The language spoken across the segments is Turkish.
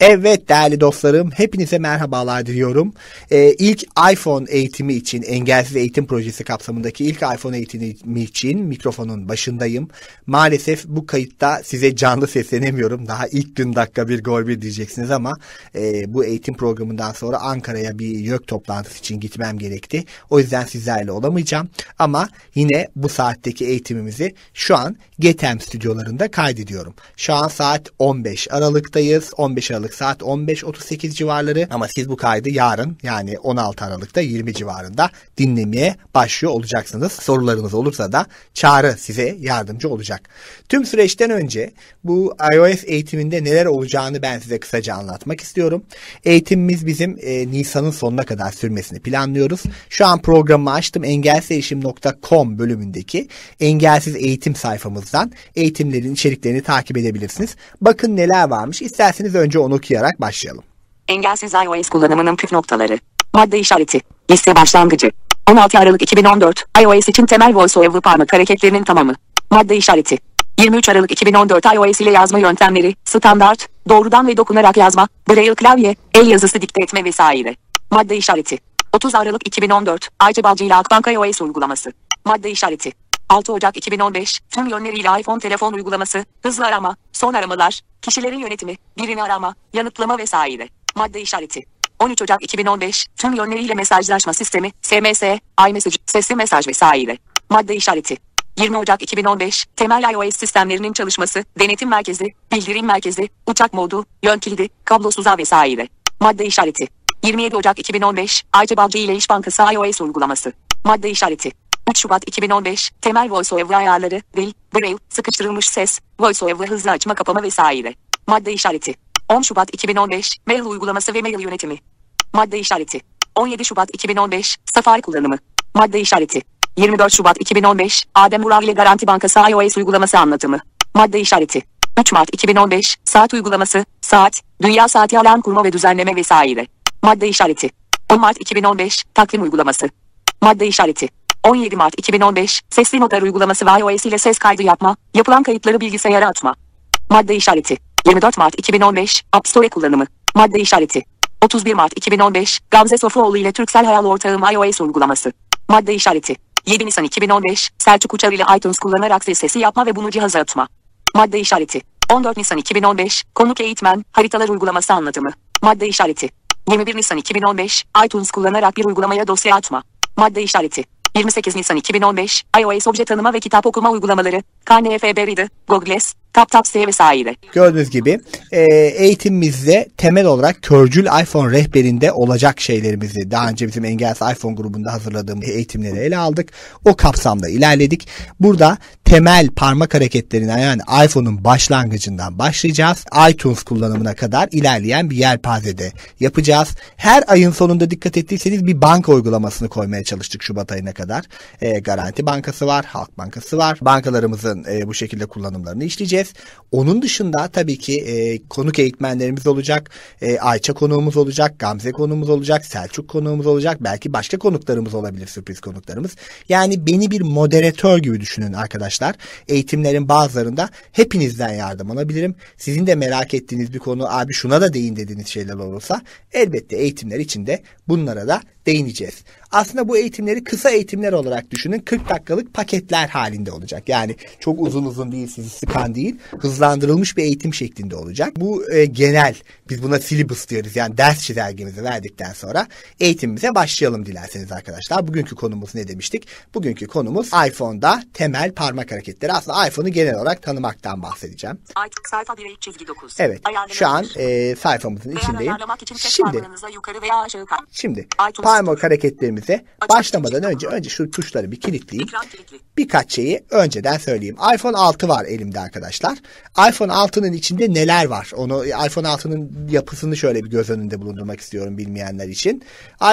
Evet değerli dostlarım hepinize merhabalar diliyorum. Ee, ilk iPhone eğitimi için engelsiz eğitim projesi kapsamındaki ilk iPhone eğitimi için mikrofonun başındayım. Maalesef bu kayıtta size canlı seslenemiyorum. Daha ilk gün dakika bir gol bir diyeceksiniz ama e, bu eğitim programından sonra Ankara'ya bir YÖK toplantısı için gitmem gerekti. O yüzden sizlerle olamayacağım. Ama yine bu saatteki eğitimimizi şu an GETEM stüdyolarında kaydediyorum. Şu an saat 15 Aralık'tayız. 15 Aralık saat 15.38 civarları ama siz bu kaydı yarın yani 16 Aralık'ta 20 civarında dinlemeye başlıyor olacaksınız. Sorularınız olursa da Çağrı size yardımcı olacak. Tüm süreçten önce bu iOS eğitiminde neler olacağını ben size kısaca anlatmak istiyorum. Eğitimimiz bizim e, Nisan'ın sonuna kadar sürmesini planlıyoruz. Şu an programı açtım engelsizerişim.com bölümündeki engelsiz eğitim sayfamızdan eğitimlerin içeriklerini takip edebilirsiniz. Bakın neler varmış. İsterseniz önce onu okuyarak başlayalım. Engelsiz iOS kullanımının püf noktaları. Madde işareti. Liste başlangıcı. 16 Aralık 2014. iOS için temel VoiceOver parmak hareketlerinin tamamı. Madde işareti. 23 Aralık 2014 iOS ile yazma yöntemleri, standart, doğrudan ve dokunarak yazma, braille klavye, el yazısı dikte etme vesaire. Madde işareti. 30 Aralık 2014 Ayça Balcı ile Akbank iOS uygulaması. Madde işareti. 6 Ocak 2015 tüm yönleriyle iPhone telefon uygulaması, hızlı arama, son aramalar, kişilerin yönetimi, birini arama, yanıtlama vesaire. Madde işareti. 13 Ocak 2015 tüm yönleriyle mesajlaşma sistemi, SMS, iMessage, sesli mesaj vesaire. Madde işareti. 20 Ocak 2015 temel iOS sistemlerinin çalışması, denetim merkezi, bildirim merkezi, uçak modu, yön kilidi, kablosuz ağ vesaire. Madde işareti. 27 Ocak 2015 Ayça Balcı ile İş Bankası iOS uygulaması. Madde işareti. 3 Şubat 2015 temel VoiceOver ayarları, dil, braille, sıkıştırılmış ses, VoiceOver hızlı açma kapama vesaire. Madde işareti. 10 Şubat 2015 mail uygulaması ve mail yönetimi. Madde işareti. 17 Şubat 2015 Safari kullanımı. Madde işareti. 24 Şubat 2015 Adem Ural ile Garanti Bankası iOS uygulaması anlatımı. Madde işareti. 3 Mart 2015 Saat uygulaması, saat, dünya saati alarm kurma ve düzenleme vesaire. Madde işareti. 10 Mart 2015 Takvim uygulaması. Madde işareti. 17 Mart 2015 Sesli Noter uygulaması ve iOS ile ses kaydı yapma, yapılan kayıtları bilgisayara atma. Madde işareti. 24 Mart 2015 App Store kullanımı. Madde işareti. 31 Mart 2015 Gamze Sofuoğlu ile Türksel Hayal Ortağım iOS uygulaması. Madde işareti. 7 Nisan 2015 Selçuk Uçar ile iTunes kullanarak ses sesi yapma ve bunu cihaza atma. Madde işareti. 14 Nisan 2015 Konuk Eğitmen Haritalar uygulaması anlatımı. Madde işareti. 21 Nisan 2015 iTunes kullanarak bir uygulamaya dosya atma. Madde işareti. 28 Nisan 2015 iOS obje tanıma ve kitap okuma uygulamaları, KNF Reader, Google Glass, TapTapS'ye vesaire. Gördüğünüz gibi e, eğitimimizde temel olarak Körcül iPhone rehberinde olacak şeylerimizi daha önce bizim Engelsiz iPhone grubunda hazırladığımız eğitimleri ele aldık. O kapsamda ilerledik. Burada temel parmak hareketlerine yani iPhone'un başlangıcından başlayacağız. iTunes kullanımına kadar ilerleyen bir yelpazede yapacağız. Her ayın sonunda dikkat ettiyseniz bir banka uygulamasını koymaya çalıştık Şubat ayına kadar. E, Garanti Bankası var, Halk Bankası var. Bankalarımızın e, bu şekilde kullanımlarını işleyeceğiz. Onun dışında tabii ki e, konuk eğitmenlerimiz olacak. E, Ayça konuğumuz olacak, Gamze konuğumuz olacak, Selçuk konuğumuz olacak. Belki başka konuklarımız olabilir, sürpriz konuklarımız. Yani beni bir moderatör gibi düşünün arkadaşlar. Eğitimlerin bazılarında hepinizden yardım alabilirim. Sizin de merak ettiğiniz bir konu, abi şuna da değin dediğiniz şeyler olursa elbette eğitimler içinde bunlara da değineceğiz. Aslında bu eğitimleri kısa eğitimler olarak düşünün. 40 dakikalık paketler halinde olacak. Yani çok uzun uzun değil, sizi sıkan değil. Hızlandırılmış bir eğitim şeklinde olacak. Bu e, genel, biz buna syllabus diyoruz. Yani ders çizelgemizi verdikten sonra eğitimimize başlayalım dilerseniz arkadaşlar. Bugünkü konumuz ne demiştik? Bugünkü konumuz iPhone'da temel parmak hareketleri. Aslında iPhone'u genel olarak tanımaktan bahsedeceğim. Sayfa 1 çizgi 9. Evet, şu an e, sayfamızın içindeyim. Şimdi, yukarı veya aşağı şimdi iTunes parmak hareketlerimize başlamadan önce önce şu tuşları bir kilitleyeyim. Birkaç şeyi önceden söyleyeyim. iPhone 6 var elimde arkadaşlar. iPhone 6'nın içinde neler var? Onu iPhone 6'nın yapısını şöyle bir göz önünde bulundurmak istiyorum bilmeyenler için.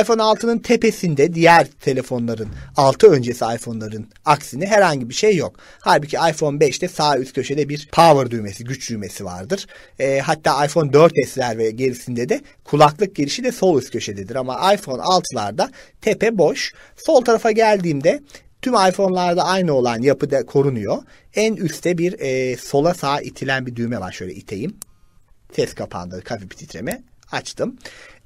iPhone 6'nın tepesinde diğer telefonların 6 öncesi iPhone'ların aksine herhangi bir şey yok. Halbuki iPhone 5'te sağ üst köşede bir power düğmesi, güç düğmesi vardır. Ee, hatta iPhone 4S'ler ve gerisinde de kulaklık girişi de sol üst köşededir. Ama iPhone 6'larda tepe boş. Sol tarafa geldiğimde Tüm iPhone'larda aynı olan yapıda korunuyor. En üstte bir e, sola sağa itilen bir düğme var. Şöyle iteyim. Ses kapandı. Hafif bir titreme. Açtım.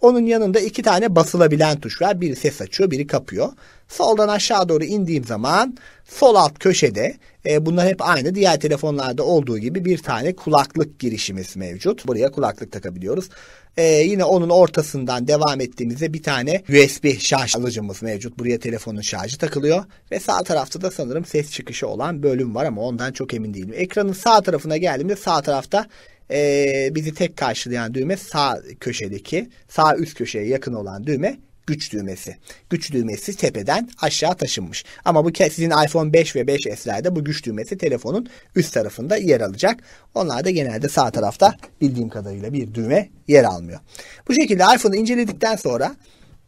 Onun yanında iki tane basılabilen tuş var. Biri ses açıyor, biri kapıyor. Soldan aşağı doğru indiğim zaman sol alt köşede e, bunlar hep aynı diğer telefonlarda olduğu gibi bir tane kulaklık girişimiz mevcut. Buraya kulaklık takabiliyoruz. E, yine onun ortasından devam ettiğimizde bir tane USB şarj alıcımız mevcut. Buraya telefonun şarjı takılıyor. Ve sağ tarafta da sanırım ses çıkışı olan bölüm var ama ondan çok emin değilim. Ekranın sağ tarafına geldiğimde sağ tarafta e, bizi tek karşılayan düğme sağ köşedeki sağ üst köşeye yakın olan düğme güç düğmesi. Güç düğmesi tepeden aşağı taşınmış. Ama bu sizin iPhone 5 ve 5S'lerde bu güç düğmesi telefonun üst tarafında yer alacak. Onlar da genelde sağ tarafta bildiğim kadarıyla bir düğme yer almıyor. Bu şekilde iPhone'u inceledikten sonra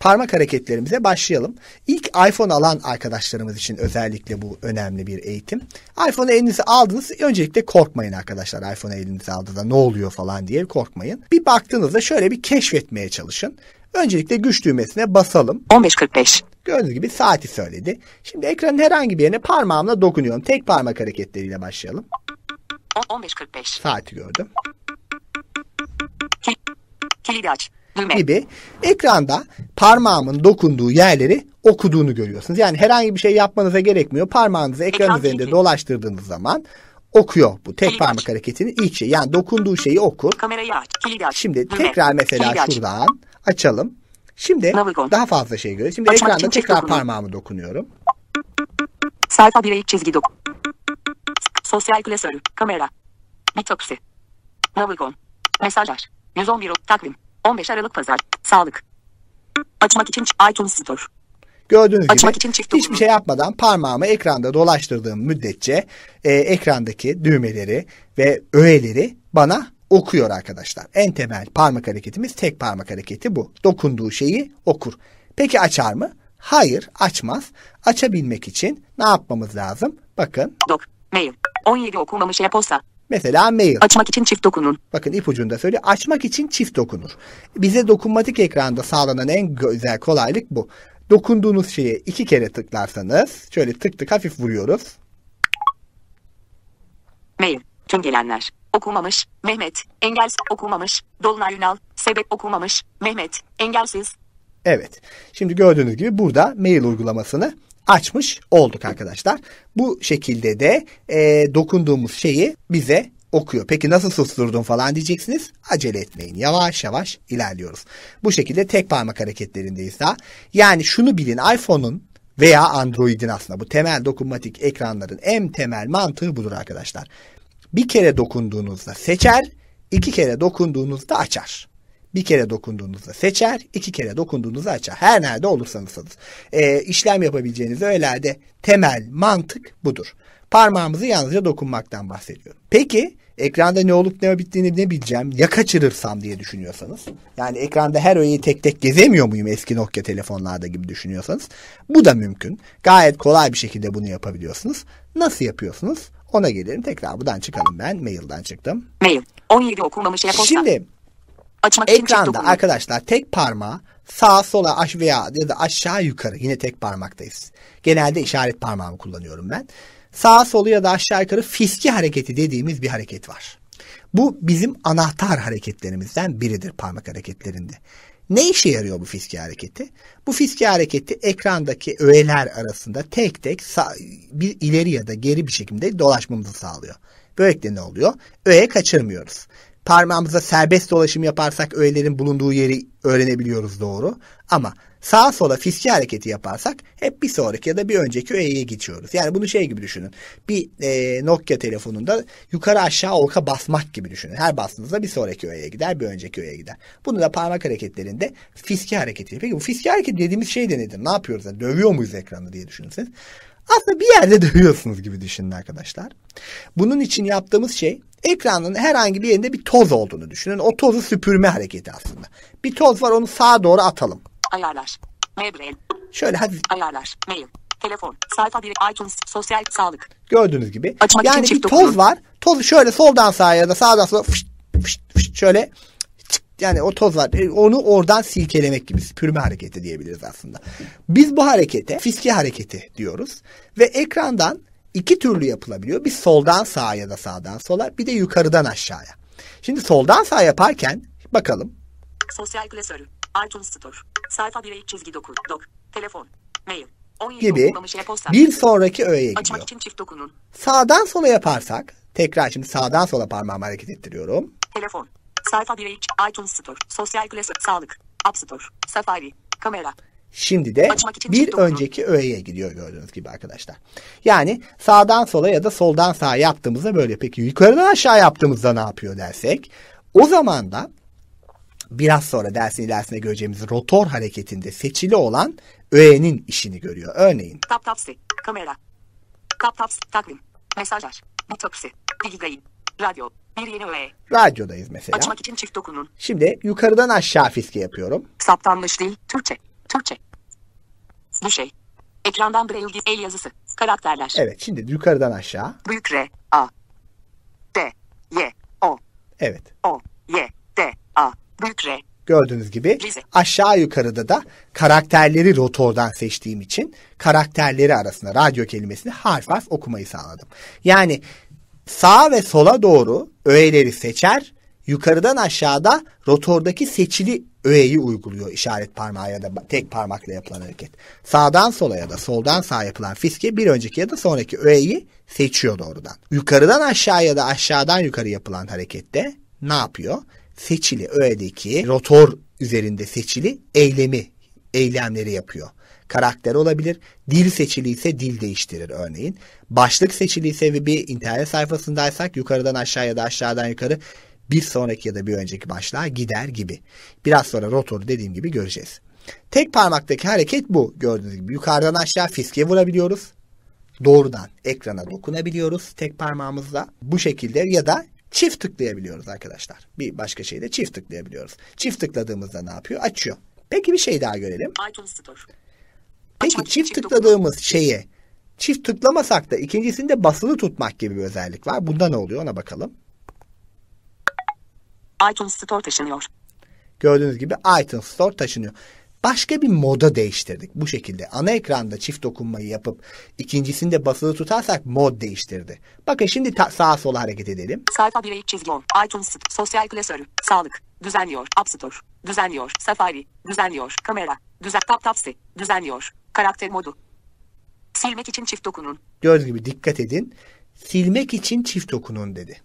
parmak hareketlerimize başlayalım. İlk iPhone alan arkadaşlarımız için özellikle bu önemli bir eğitim. iPhone'u elinize aldınız. Öncelikle korkmayın arkadaşlar. iPhone'u elinize aldığında ne oluyor falan diye korkmayın. Bir baktığınızda şöyle bir keşfetmeye çalışın. Öncelikle güç düğmesine basalım. 15.45. Gördüğünüz gibi saati söyledi. Şimdi ekranın herhangi bir yerine parmağımla dokunuyorum. Tek parmak hareketleriyle başlayalım. 15.45. Saati gördüm. Ki- Kilidi aç. Düğme. Gibi ekranda parmağımın dokunduğu yerleri okuduğunu görüyorsunuz. Yani herhangi bir şey yapmanıza gerekmiyor. Parmağınızı ekran Ekran üzerinde kilidi. dolaştırdığınız zaman okuyor bu tek Kilidi parmak aç. hareketinin ilk şey. Yani dokunduğu şeyi okur. Kamerayı aç. Kilidi aç. Şimdi Düğme. tekrar mesela Kilidi aç. şuradan açalım. Şimdi Navigon. daha fazla şey görüyoruz. Şimdi Açmak ekranda tekrar dokunu. parmağımı dokunuyorum. Sayfa 1'e ilk çizgi dok. Sosyal klasörü. Kamera. Bitoksi. Navigon. Mesajlar. 111 o- takvim. 15 Aralık Pazar. Sağlık. Açmak için iTunes Store. Gördüğünüz Açmak gibi için çift hiçbir şey yapmadan parmağımı ekranda dolaştırdığım müddetçe e, ekrandaki düğmeleri ve öğeleri bana okuyor arkadaşlar. En temel parmak hareketimiz tek parmak hareketi bu. Dokunduğu şeyi okur. Peki açar mı? Hayır açmaz. Açabilmek için ne yapmamız lazım? Bakın Dok. Mail. 17 okunmamış e-posta. Mesela mail. Açmak için çift dokunun. Bakın ipucunda söylüyor. Açmak için çift dokunur. Bize dokunmatik ekranda sağlanan en güzel kolaylık bu. Dokunduğunuz şeye iki kere tıklarsanız şöyle tık tık hafif vuruyoruz. Mail. Tüm gelenler. Okumamış. Mehmet. Engelsiz. Okumamış. Dolunay Ünal. Sebep okumamış. Mehmet. Engelsiz. Evet. Şimdi gördüğünüz gibi burada mail uygulamasını açmış olduk arkadaşlar. Bu şekilde de e, dokunduğumuz şeyi bize okuyor. Peki nasıl susturdun falan diyeceksiniz. Acele etmeyin. Yavaş yavaş ilerliyoruz. Bu şekilde tek parmak hareketlerindeyiz daha. Yani şunu bilin iPhone'un veya Android'in aslında bu temel dokunmatik ekranların en temel mantığı budur arkadaşlar. Bir kere dokunduğunuzda seçer, iki kere dokunduğunuzda açar. Bir kere dokunduğunuzda seçer, iki kere dokunduğunuzda açar. Her nerede olursanız olun. Ee, işlem yapabileceğiniz öğelerde temel mantık budur. Parmağımızı yalnızca dokunmaktan bahsediyorum. Peki ekranda ne olup ne bittiğini ne bileceğim ya kaçırırsam diye düşünüyorsanız. Yani ekranda her öğeyi tek tek gezemiyor muyum eski Nokia telefonlarda gibi düşünüyorsanız. Bu da mümkün. Gayet kolay bir şekilde bunu yapabiliyorsunuz. Nasıl yapıyorsunuz? Ona gelelim. Tekrar buradan çıkalım ben. Mail'dan çıktım. Mail. 17 okunmamış e-posta. Şimdi Açmak için Ekranda dokunun. arkadaşlar tek parmağı sağa sola aş veya ya da aşağı yukarı yine tek parmaktayız. Genelde işaret parmağımı kullanıyorum ben. Sağa solu ya da aşağı yukarı fiski hareketi dediğimiz bir hareket var. Bu bizim anahtar hareketlerimizden biridir parmak hareketlerinde. Ne işe yarıyor bu fiski hareketi? Bu fiski hareketi ekrandaki öğeler arasında tek tek bir ileri ya da geri bir şekilde dolaşmamızı sağlıyor. Böylelikle ne oluyor? Öğe kaçırmıyoruz. Parmağımıza serbest dolaşım yaparsak öğelerin bulunduğu yeri öğrenebiliyoruz doğru. Ama sağa sola fiski hareketi yaparsak hep bir sonraki ya da bir önceki öğeye geçiyoruz. Yani bunu şey gibi düşünün. Bir e, Nokia telefonunda yukarı aşağı oka basmak gibi düşünün. Her bastığınızda bir sonraki öğeye gider, bir önceki öğeye gider. Bunu da parmak hareketlerinde fiski hareketi. Peki bu fiski hareket dediğimiz şey de nedir? Ne yapıyoruz? Yani dövüyor muyuz ekranı diye düşünürseniz. Aslında bir yerde dövüyorsunuz gibi düşünün arkadaşlar. Bunun için yaptığımız şey ekranın herhangi bir yerinde bir toz olduğunu düşünün. O tozu süpürme hareketi aslında. Bir toz var onu sağa doğru atalım. Ayarlar. Mail. Şöyle hafif Ayarlar. Mail. Telefon. Sayfa 1. iTunes. Sosyal. Sağlık. gördüğünüz gibi. Açmak yani bir toz dokun. var. Tozu şöyle soldan sağa ya da sağdan sola fışt, fışt, fışt şöyle yani o toz var. E, Onu oradan silkelemek gibi süpürme hareketi diyebiliriz aslında. Biz bu harekete fiski hareketi diyoruz. Ve ekrandan iki türlü yapılabiliyor. Bir soldan sağa ya da sağdan sola bir de yukarıdan aşağıya. Şimdi soldan sağ yaparken bakalım. Sosyal klasörü. iTunes Store. Sayfa 1 çizgi doku. Dok. Telefon. Mail. 17 gibi bir sonraki öğeye Açmak gidiyor. için çift dokunun. Sağdan sola yaparsak tekrar şimdi sağdan sola parmağımı hareket ettiriyorum. Telefon. Sayfa 1 iTunes Store. Sosyal klasör. Sağlık. App Store. Safari. Kamera. Şimdi de bir önceki öğeye gidiyor gördüğünüz gibi arkadaşlar. Yani sağdan sola ya da soldan sağa yaptığımızda böyle. Peki yukarıdan aşağı yaptığımızda ne yapıyor dersek? O zaman da biraz sonra dersin ilerisinde göreceğimiz rotor hareketinde seçili olan öğenin işini görüyor. Örneğin Tap tapsi. Kamera. Tap taps. Takvim. Mesajlar. Bitopsi. Bilgigain. Radyo. Bir yeni öğe. radyodayız mesela. Açmak için çift dokunun. Şimdi yukarıdan aşağı fiske yapıyorum. Saptanmış değil. Türkçe. Türkçe. Bu şey. Ekrandan braille el yazısı. Karakterler. Evet şimdi yukarıdan aşağı. Büyük R. A. D. Y. O. Evet O. Y. D. A. Büyük R. Gördüğünüz gibi Rize. aşağı yukarıda da karakterleri rotordan seçtiğim için karakterleri arasında radyo kelimesini harf harf okumayı sağladım. Yani sağa ve sola doğru öğeleri seçer, yukarıdan aşağıda rotordaki seçili öğeyi uyguluyor işaret parmağı ya da tek parmakla yapılan hareket. Sağdan sola ya da soldan sağa yapılan fiske bir önceki ya da sonraki öğeyi seçiyor doğrudan. Yukarıdan aşağı ya da aşağıdan yukarı yapılan harekette ne yapıyor? Seçili öğedeki rotor üzerinde seçili eylemi, eylemleri yapıyor. Karakter olabilir. Dil seçili ise dil değiştirir örneğin. Başlık seçili ise bir internet sayfasındaysak yukarıdan aşağı ya da aşağıdan yukarı bir sonraki ya da bir önceki başlığa gider gibi. Biraz sonra rotoru dediğim gibi göreceğiz. Tek parmaktaki hareket bu. Gördüğünüz gibi yukarıdan aşağı fiske vurabiliyoruz. Doğrudan ekrana dokunabiliyoruz tek parmağımızla. Bu şekilde ya da çift tıklayabiliyoruz arkadaşlar. Bir başka şeyde çift tıklayabiliyoruz. Çift tıkladığımızda ne yapıyor? Açıyor. Peki bir şey daha görelim. iTunes Store. Peki çift tıkladığımız şeye çift tıklamasak da ikincisinde basılı tutmak gibi bir özellik var. Bunda ne oluyor ona bakalım. iTunes Store taşınıyor. Gördüğünüz gibi iTunes Store taşınıyor. Başka bir moda değiştirdik bu şekilde. Ana ekranda çift dokunmayı yapıp ikincisinde basılı tutarsak mod değiştirdi. Bakın şimdi ta- sağa sola hareket edelim. Sayfa 1 çizgi 10. iTunes Store. Sosyal klasörü. Sağlık. Düzenliyor. App Store. Düzenliyor. Safari. Düzenliyor. Kamera. Düzen. Tap tapsi. Düzenliyor. Karakter modu. Silmek için çift dokunun. Gördüğünüz gibi dikkat edin. Silmek için çift dokunun dedi.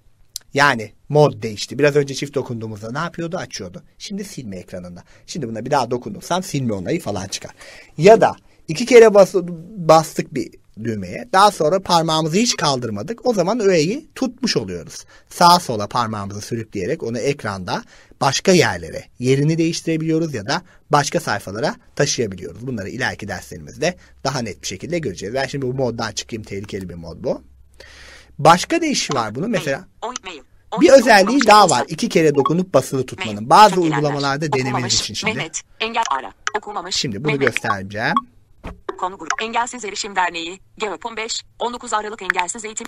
Yani mod değişti. Biraz önce çift dokunduğumuzda ne yapıyordu? Açıyordu. Şimdi silme ekranında. Şimdi buna bir daha dokunursam silme onayı falan çıkar. Ya da iki kere bas bastık bir düğmeye. Daha sonra parmağımızı hiç kaldırmadık. O zaman öğeyi tutmuş oluyoruz. Sağa sola parmağımızı sürükleyerek onu ekranda başka yerlere yerini değiştirebiliyoruz ya da başka sayfalara taşıyabiliyoruz. Bunları ileriki derslerimizde daha net bir şekilde göreceğiz. Ben şimdi bu moddan çıkayım. Tehlikeli bir mod bu. Başka değişi var bunun. Mesela bir özelliği daha var. İki kere dokunup basılı tutmanın. Bazı uygulamalarda denemeniz için şimdi. Şimdi bunu göstereceğim. Konu grup. Engelsiz Erişim Derneği. GEOP 15. 19 Aralık Engelsiz Eğitim.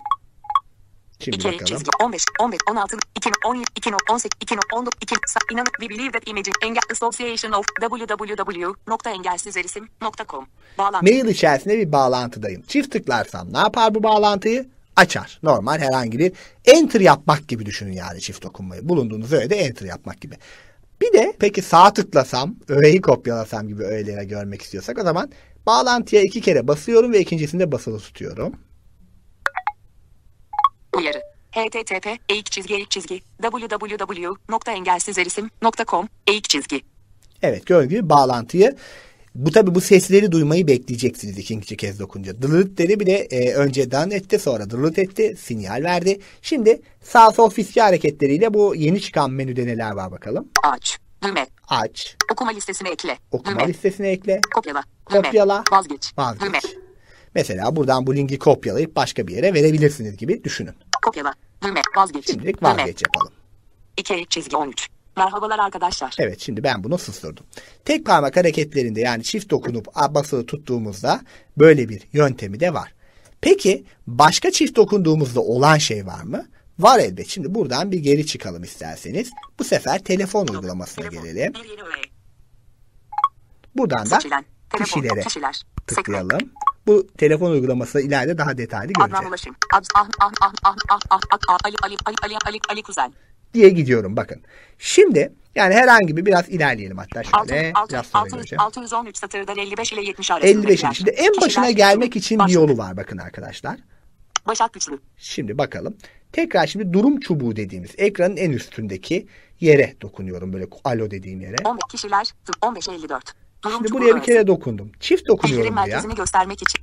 Şimdi 2 bakalım. çizgi 15, 15, 16, 2017, 2018, 2019, 2 inanın we believe that imaging engel association of www.engelsizerisim.com Bağlantı. Mail içerisinde bir bağlantıdayım. Çift tıklarsam ne yapar bu bağlantıyı? Açar. Normal herhangi bir enter yapmak gibi düşünün yani çift dokunmayı. Bulunduğunuz öğede enter yapmak gibi. Bir de peki sağ tıklasam, öğeyi kopyalasam gibi öğelere görmek istiyorsak o zaman bağlantıya iki kere basıyorum ve ikincisinde basılı tutuyorum. Uyarı. http eğik çizgi eğik çizgi www.engelsizerisim.com eğik çizgi Evet gördüğünüz gibi bağlantıyı bu tabi bu sesleri duymayı bekleyeceksiniz ikinci kez dokunca. Dılıt dedi bir de e, önce dan etti sonra dılıt etti sinyal verdi. Şimdi sağ sol fiske hareketleriyle bu yeni çıkan menüde neler var bakalım. aç düğme Aç, okuma listesine ekle okuma düğme listesine ekle, kopyala düğme kopyala, vazgeç vazgeç. düğme Mesela buradan bu linki kopyalayıp başka bir yere verebilirsiniz gibi düşünün. kopyala düğme vazgeç Şimdilik vazgeç yapalım. 2 eğik çizgi 13 Merhabalar arkadaşlar. Evet şimdi ben bunu susturdum. Tek parmak hareketlerinde yani çift dokunup basılı tuttuğumuzda böyle bir yöntemi de var. Peki başka çift dokunduğumuzda olan şey var mı? Var elbet. Şimdi buradan bir geri çıkalım isterseniz. Bu sefer telefon uygulamasına gelelim. Buradan da kişilere tıklayalım. Bu telefon uygulamasını ileride daha detaylı Adnan göreceğiz. Ulaşım. Ah ah Ali Ali Ali Ali Ali Ali Kuzen. diye gidiyorum bakın. Şimdi yani herhangi bir biraz ilerleyelim hatta şöyle. 6, biraz sonra 6, göreceğim. 613 satırdan 55 ile 70 arasında. 55. Şimdi en başına gelmek için bir yolu var bakın arkadaşlar. Başak güçlü. Şimdi bakalım. Tekrar şimdi durum çubuğu dediğimiz ekranın en üstündeki yere dokunuyorum. Böyle alo dediğim yere. 15 kişiler. 15 54. Durum Şimdi buraya bir kere dokundum. Çift dokunuyorum buraya. göstermek için.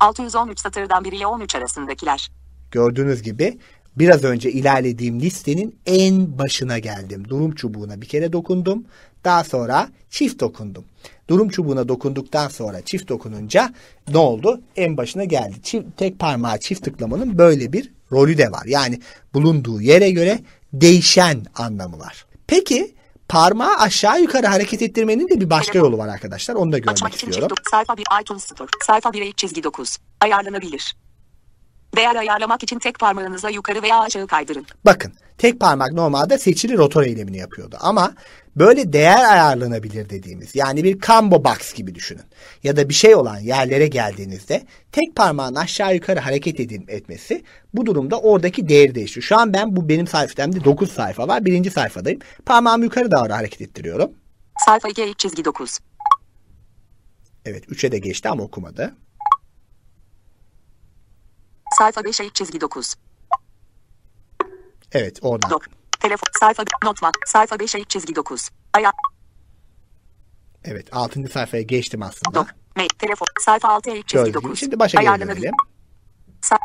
613 satırdan 1 ile 13 arasındakiler. Gördüğünüz gibi biraz önce ilerlediğim listenin en başına geldim. Durum çubuğuna bir kere dokundum. Daha sonra çift dokundum. Durum çubuğuna dokunduktan sonra çift dokununca ne oldu? En başına geldi. Çift, tek parmağı çift tıklamanın böyle bir rolü de var. Yani bulunduğu yere göre değişen anlamı var. Peki parmağı aşağı yukarı hareket ettirmenin de bir başka yolu var arkadaşlar. Onu da görmek Açmak için istiyorum. sayfa 1 iTunes Store. Sayfa 1'e ilk çizgi 9. Ayarlanabilir. Değer ayarlamak için tek parmağınıza yukarı veya aşağı kaydırın. Bakın tek parmak normalde seçili rotor eylemini yapıyordu ama böyle değer ayarlanabilir dediğimiz yani bir combo box gibi düşünün. Ya da bir şey olan yerlere geldiğinizde tek parmağın aşağı yukarı hareket edin, etmesi bu durumda oradaki değeri değiştiriyor. Şu an ben bu benim sayfamda 9 sayfa var. Birinci sayfadayım. Parmağımı yukarı doğru hareket ettiriyorum. Sayfa 2'ye ilk çizgi 9. Evet 3'e de geçti ama okumadı. Sayfa 5'e ilk çizgi 9. Evet oradan. Dok. Telefon. Sayfa notma. Sayfa 5'e ilk çizgi 9. Ayar. Evet 6. sayfaya geçtim aslında. Dok. Mail. Telefon. Sayfa 6'ya ilk çizgi Gördüğünüz gibi. 9. Şimdi başa geri dönelim. Sa-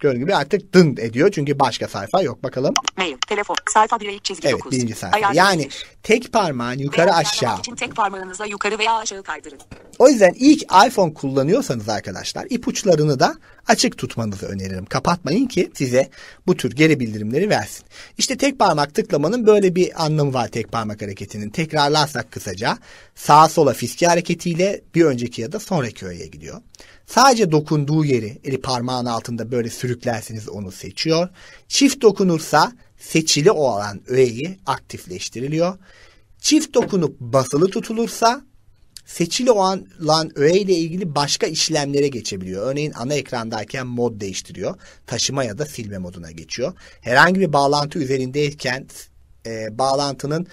Gördüğünüz gibi artık dın ediyor çünkü başka sayfa yok. Bakalım. Mail. Telefon. Sayfa 1'e ilk çizgi Evet 9. birinci sayfa. Ayarlanabilir. Yani tek parmağın yukarı Değer aşağı. için tek parmağınıza yukarı veya aşağı kaydırın. O yüzden ilk iPhone kullanıyorsanız arkadaşlar ipuçlarını da açık tutmanızı öneririm. Kapatmayın ki size bu tür geri bildirimleri versin. İşte tek parmak tıklamanın böyle bir anlamı var tek parmak hareketinin. Tekrarlarsak kısaca sağa sola fiske hareketiyle bir önceki ya da sonraki öğeye gidiyor. Sadece dokunduğu yeri eli parmağın altında böyle sürüklerseniz onu seçiyor. Çift dokunursa seçili olan öğeyi aktifleştiriliyor. Çift dokunup basılı tutulursa seçili olan öğe ile ilgili başka işlemlere geçebiliyor. Örneğin ana ekrandayken mod değiştiriyor. Taşıma ya da silme moduna geçiyor. Herhangi bir bağlantı üzerindeyken e, bağlantının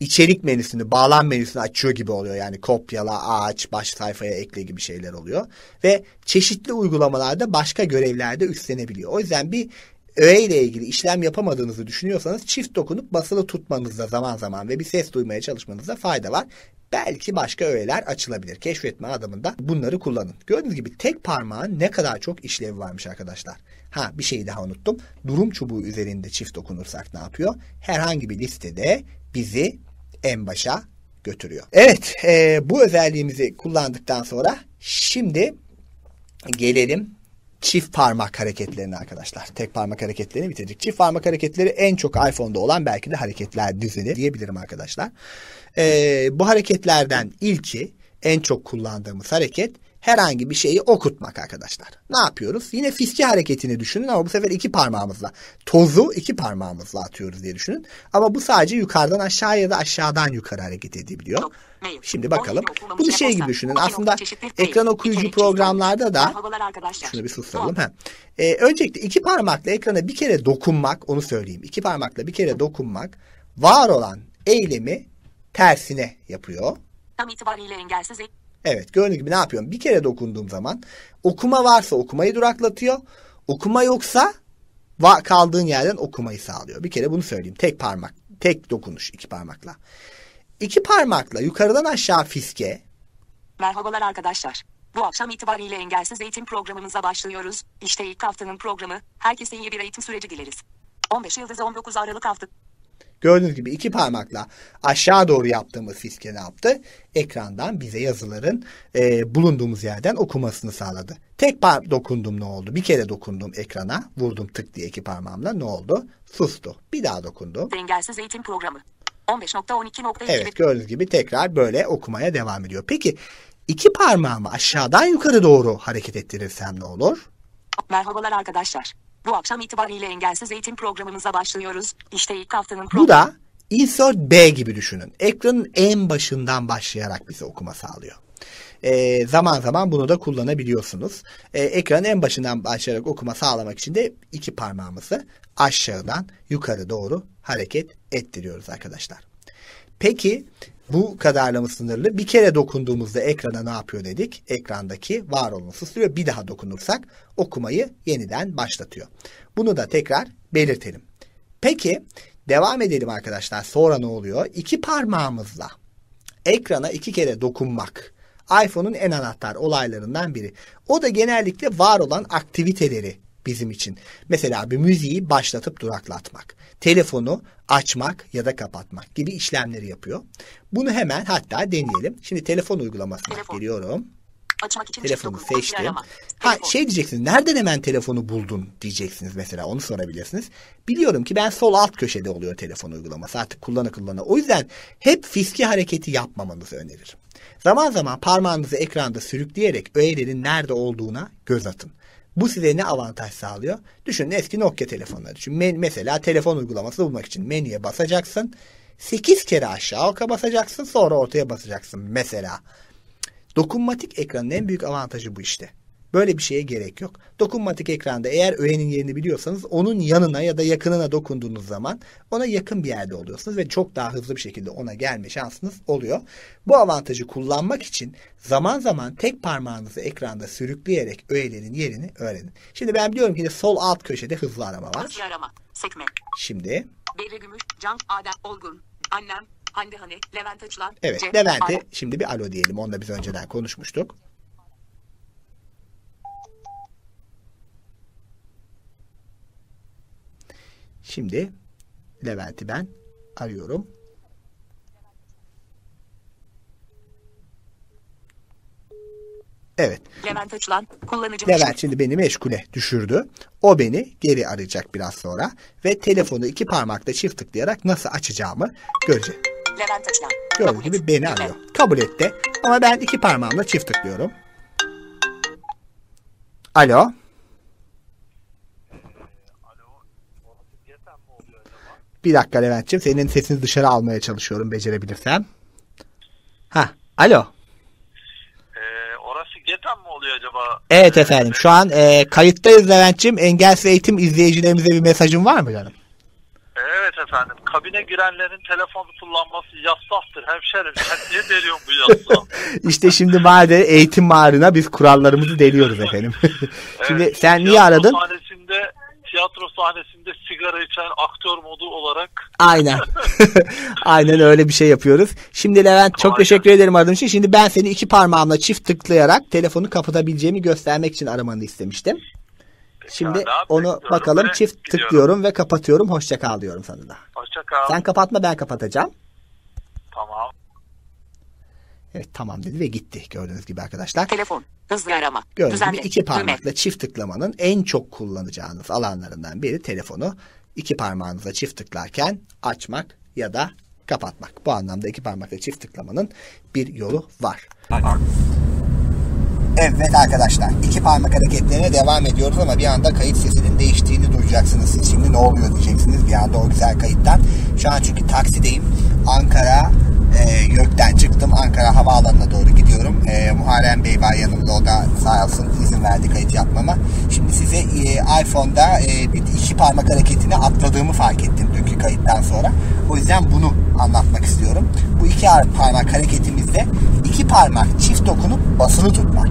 içerik menüsünü, bağlan menüsünü açıyor gibi oluyor. Yani kopyala, aç, baş sayfaya ekle gibi şeyler oluyor. Ve çeşitli uygulamalarda başka görevlerde üstlenebiliyor. O yüzden bir öğe ile ilgili işlem yapamadığınızı düşünüyorsanız çift dokunup basılı tutmanızda zaman zaman ve bir ses duymaya çalışmanızda fayda var. Belki başka öğeler açılabilir. Keşfetme adamında bunları kullanın. Gördüğünüz gibi tek parmağın ne kadar çok işlevi varmış arkadaşlar. Ha bir şeyi daha unuttum. Durum çubuğu üzerinde çift dokunursak ne yapıyor? Herhangi bir listede bizi en başa götürüyor. Evet e, bu özelliğimizi kullandıktan sonra şimdi gelelim çift parmak hareketlerine arkadaşlar. Tek parmak hareketlerini bitirdik. Çift parmak hareketleri en çok iPhone'da olan belki de hareketler dizili diyebilirim arkadaşlar. Ee, bu hareketlerden ilki en çok kullandığımız hareket herhangi bir şeyi okutmak arkadaşlar. Ne yapıyoruz? Yine fiske hareketini düşünün ama bu sefer iki parmağımızla. Tozu iki parmağımızla atıyoruz diye düşünün. Ama bu sadece yukarıdan aşağı ya da aşağıdan yukarı hareket edebiliyor. Şimdi bakalım. 17 okulamış Bunu şey gibi düşünün. 12 Aslında ekran okuyucu programlarda da şunu bir susturalım. Ha. Ee, öncelikle iki parmakla ekrana bir kere dokunmak, onu söyleyeyim. İki parmakla bir kere dokunmak var olan eylemi tersine yapıyor. Tam itibariyle engelsiz Evet gördüğünüz gibi ne yapıyorum? Bir kere dokunduğum zaman okuma varsa okumayı duraklatıyor. Okuma yoksa kaldığın yerden okumayı sağlıyor. Bir kere bunu söyleyeyim. Tek parmak, tek dokunuş iki parmakla. İki parmakla yukarıdan aşağı fiske, Merhabalar arkadaşlar. Bu akşam itibariyle engelsiz eğitim programımıza başlıyoruz. İşte ilk haftanın programı. Herkese iyi bir eğitim süreci dileriz. 15 Yıldız 19 Aralık hafta. Gördüğünüz gibi iki parmakla aşağı doğru yaptığımız fiske ne yaptı? Ekrandan bize yazıların e, bulunduğumuz yerden okumasını sağladı. Tek par dokundum ne oldu? Bir kere dokundum ekrana. Vurdum tık diye iki parmağımla ne oldu? Sustu. Bir daha dokundum. Engelsiz eğitim programı. 15.12.2 Evet gördüğünüz gibi tekrar böyle okumaya devam ediyor. Peki iki parmağımı aşağıdan yukarı doğru hareket ettirirsem ne olur? Merhabalar arkadaşlar. Bu akşam itibariyle engelsiz eğitim programımıza başlıyoruz. İşte ilk haftanın programı. Bu da insert B gibi düşünün. Ekranın en başından başlayarak bize okuma sağlıyor. E, zaman zaman bunu da kullanabiliyorsunuz. E, ekranın en başından başlayarak okuma sağlamak için de iki parmağımızı aşağıdan yukarı doğru hareket ettiriyoruz arkadaşlar. Peki bu kadarla mı sınırlı? Bir kere dokunduğumuzda ekrana ne yapıyor dedik? Ekrandaki var olunu susturuyor. Bir daha dokunursak okumayı yeniden başlatıyor. Bunu da tekrar belirtelim. Peki devam edelim arkadaşlar. Sonra ne oluyor? İki parmağımızla ekrana iki kere dokunmak iPhone'un en anahtar olaylarından biri. O da genellikle var olan aktiviteleri bizim için. Mesela bir müziği başlatıp duraklatmak, telefonu açmak ya da kapatmak gibi işlemleri yapıyor. Bunu hemen hatta deneyelim. Şimdi telefon uygulamasına Telefon. giriyorum. Açmak için Telefonu seçtim. Ha Telefon. şey diyeceksiniz. Nereden hemen telefonu buldun diyeceksiniz mesela. Onu sorabilirsiniz. Biliyorum ki ben sol alt köşede oluyor telefon uygulaması. Artık kullanı kullanı. O yüzden hep fiski hareketi yapmamanızı öneririm. Zaman zaman parmağınızı ekranda sürükleyerek öğelerin nerede olduğuna göz atın. Bu size ne avantaj sağlıyor? Düşünün eski Nokia telefonları. düşün. Men- mesela telefon uygulaması bulmak için menüye basacaksın. 8 kere aşağı oka basacaksın sonra ortaya basacaksın mesela. Dokunmatik ekranın en büyük avantajı bu işte. Böyle bir şeye gerek yok. Dokunmatik ekranda eğer öğenin yerini biliyorsanız onun yanına ya da yakınına dokunduğunuz zaman ona yakın bir yerde oluyorsunuz ve çok daha hızlı bir şekilde ona gelme şansınız oluyor. Bu avantajı kullanmak için zaman zaman tek parmağınızı ekranda sürükleyerek öğelerin yerini öğrenin. Şimdi ben biliyorum ki de sol alt köşede hızlı arama var. Hızlı arama. Sekme. Şimdi Berri Gümüş. Can Adem Olgun. Annem. Hande Hane. Levent Açılan. evet Levent'e şimdi bir alo diyelim. Onunla biz önceden konuşmuştuk. Şimdi Levent'i ben arıyorum. Evet. Levent Açılan. Kullanıcı Levent şimdi beni meşgule düşürdü. O beni geri arayacak biraz sonra. Ve telefonu iki parmakla çift tıklayarak nasıl açacağımı görecek. Levent Açılan. Gördüğünüz gibi et. beni Düğme. arıyor. Kabul etti. Ama ben iki parmağımla çift tıklıyorum. Alo. Bir dakika Levent'ciğim. Senin sesini dışarı almaya çalışıyorum becerebilirsem. Ha, alo. Ee, orası Getan mı oluyor acaba? Evet efendim. Şu an e, kayıttayız Levent'ciğim. Engelsiz eğitim izleyicilerimize bir mesajın var mı canım? Evet efendim. Kabine girenlerin telefonu kullanması yasaktır. Hemşerim sen niye deliyorsun bu yasağı? İşte şimdi madem eğitim mağarına biz kurallarımızı deliyoruz efendim. şimdi Evet, sen niye aradın? Sahnesinde, tiyatro sahnesinde sigara içen aktör modu olarak Aynen. Aynen öyle bir şey yapıyoruz. Şimdi Levent çok Aynen. teşekkür ederim aradığın için. Şimdi ben seni iki parmağımla çift tıklayarak telefonu kapatabileceğimi göstermek için aramanı istemiştim. Şimdi Pekala, onu bakalım ve çift gidiyorum. tıklıyorum ve kapatıyorum. Hoşça kal diyorum sana da. hoşça kal. Sen kapatma ben kapatacağım. Tamam. Evet tamam dedi ve gitti gördüğünüz gibi arkadaşlar. Telefon. Hızlı arama. Gördüğünüz Düzenle. gibi iki Düğme. parmakla çift tıklamanın en çok kullanacağınız alanlarından biri telefonu iki parmağınızla çift tıklarken açmak ya da kapatmak. Bu anlamda iki parmakla çift tıklamanın bir yolu var. Evet arkadaşlar iki parmak hareketlerine devam ediyoruz ama bir anda kayıt sesinin değiştiğini duyacaksınız. Siz şimdi ne oluyor diyeceksiniz bir anda o güzel kayıttan. Şu an çünkü taksideyim. Ankara e, Gökten çıktım. Ankara Havaalanı'na doğru gidiyorum. E, Muharrem Bey var yanımda. O da sağ olsun izin verdi kayıt yapmama. Şimdi size e, iPhone'da e, bir iki parmak hareketini atladığımı fark ettim dünkü kayıttan sonra. O yüzden bunu anlatmak istiyorum. Bu iki parmak hareketimizde iki parmak çift dokunup basılı tutmak.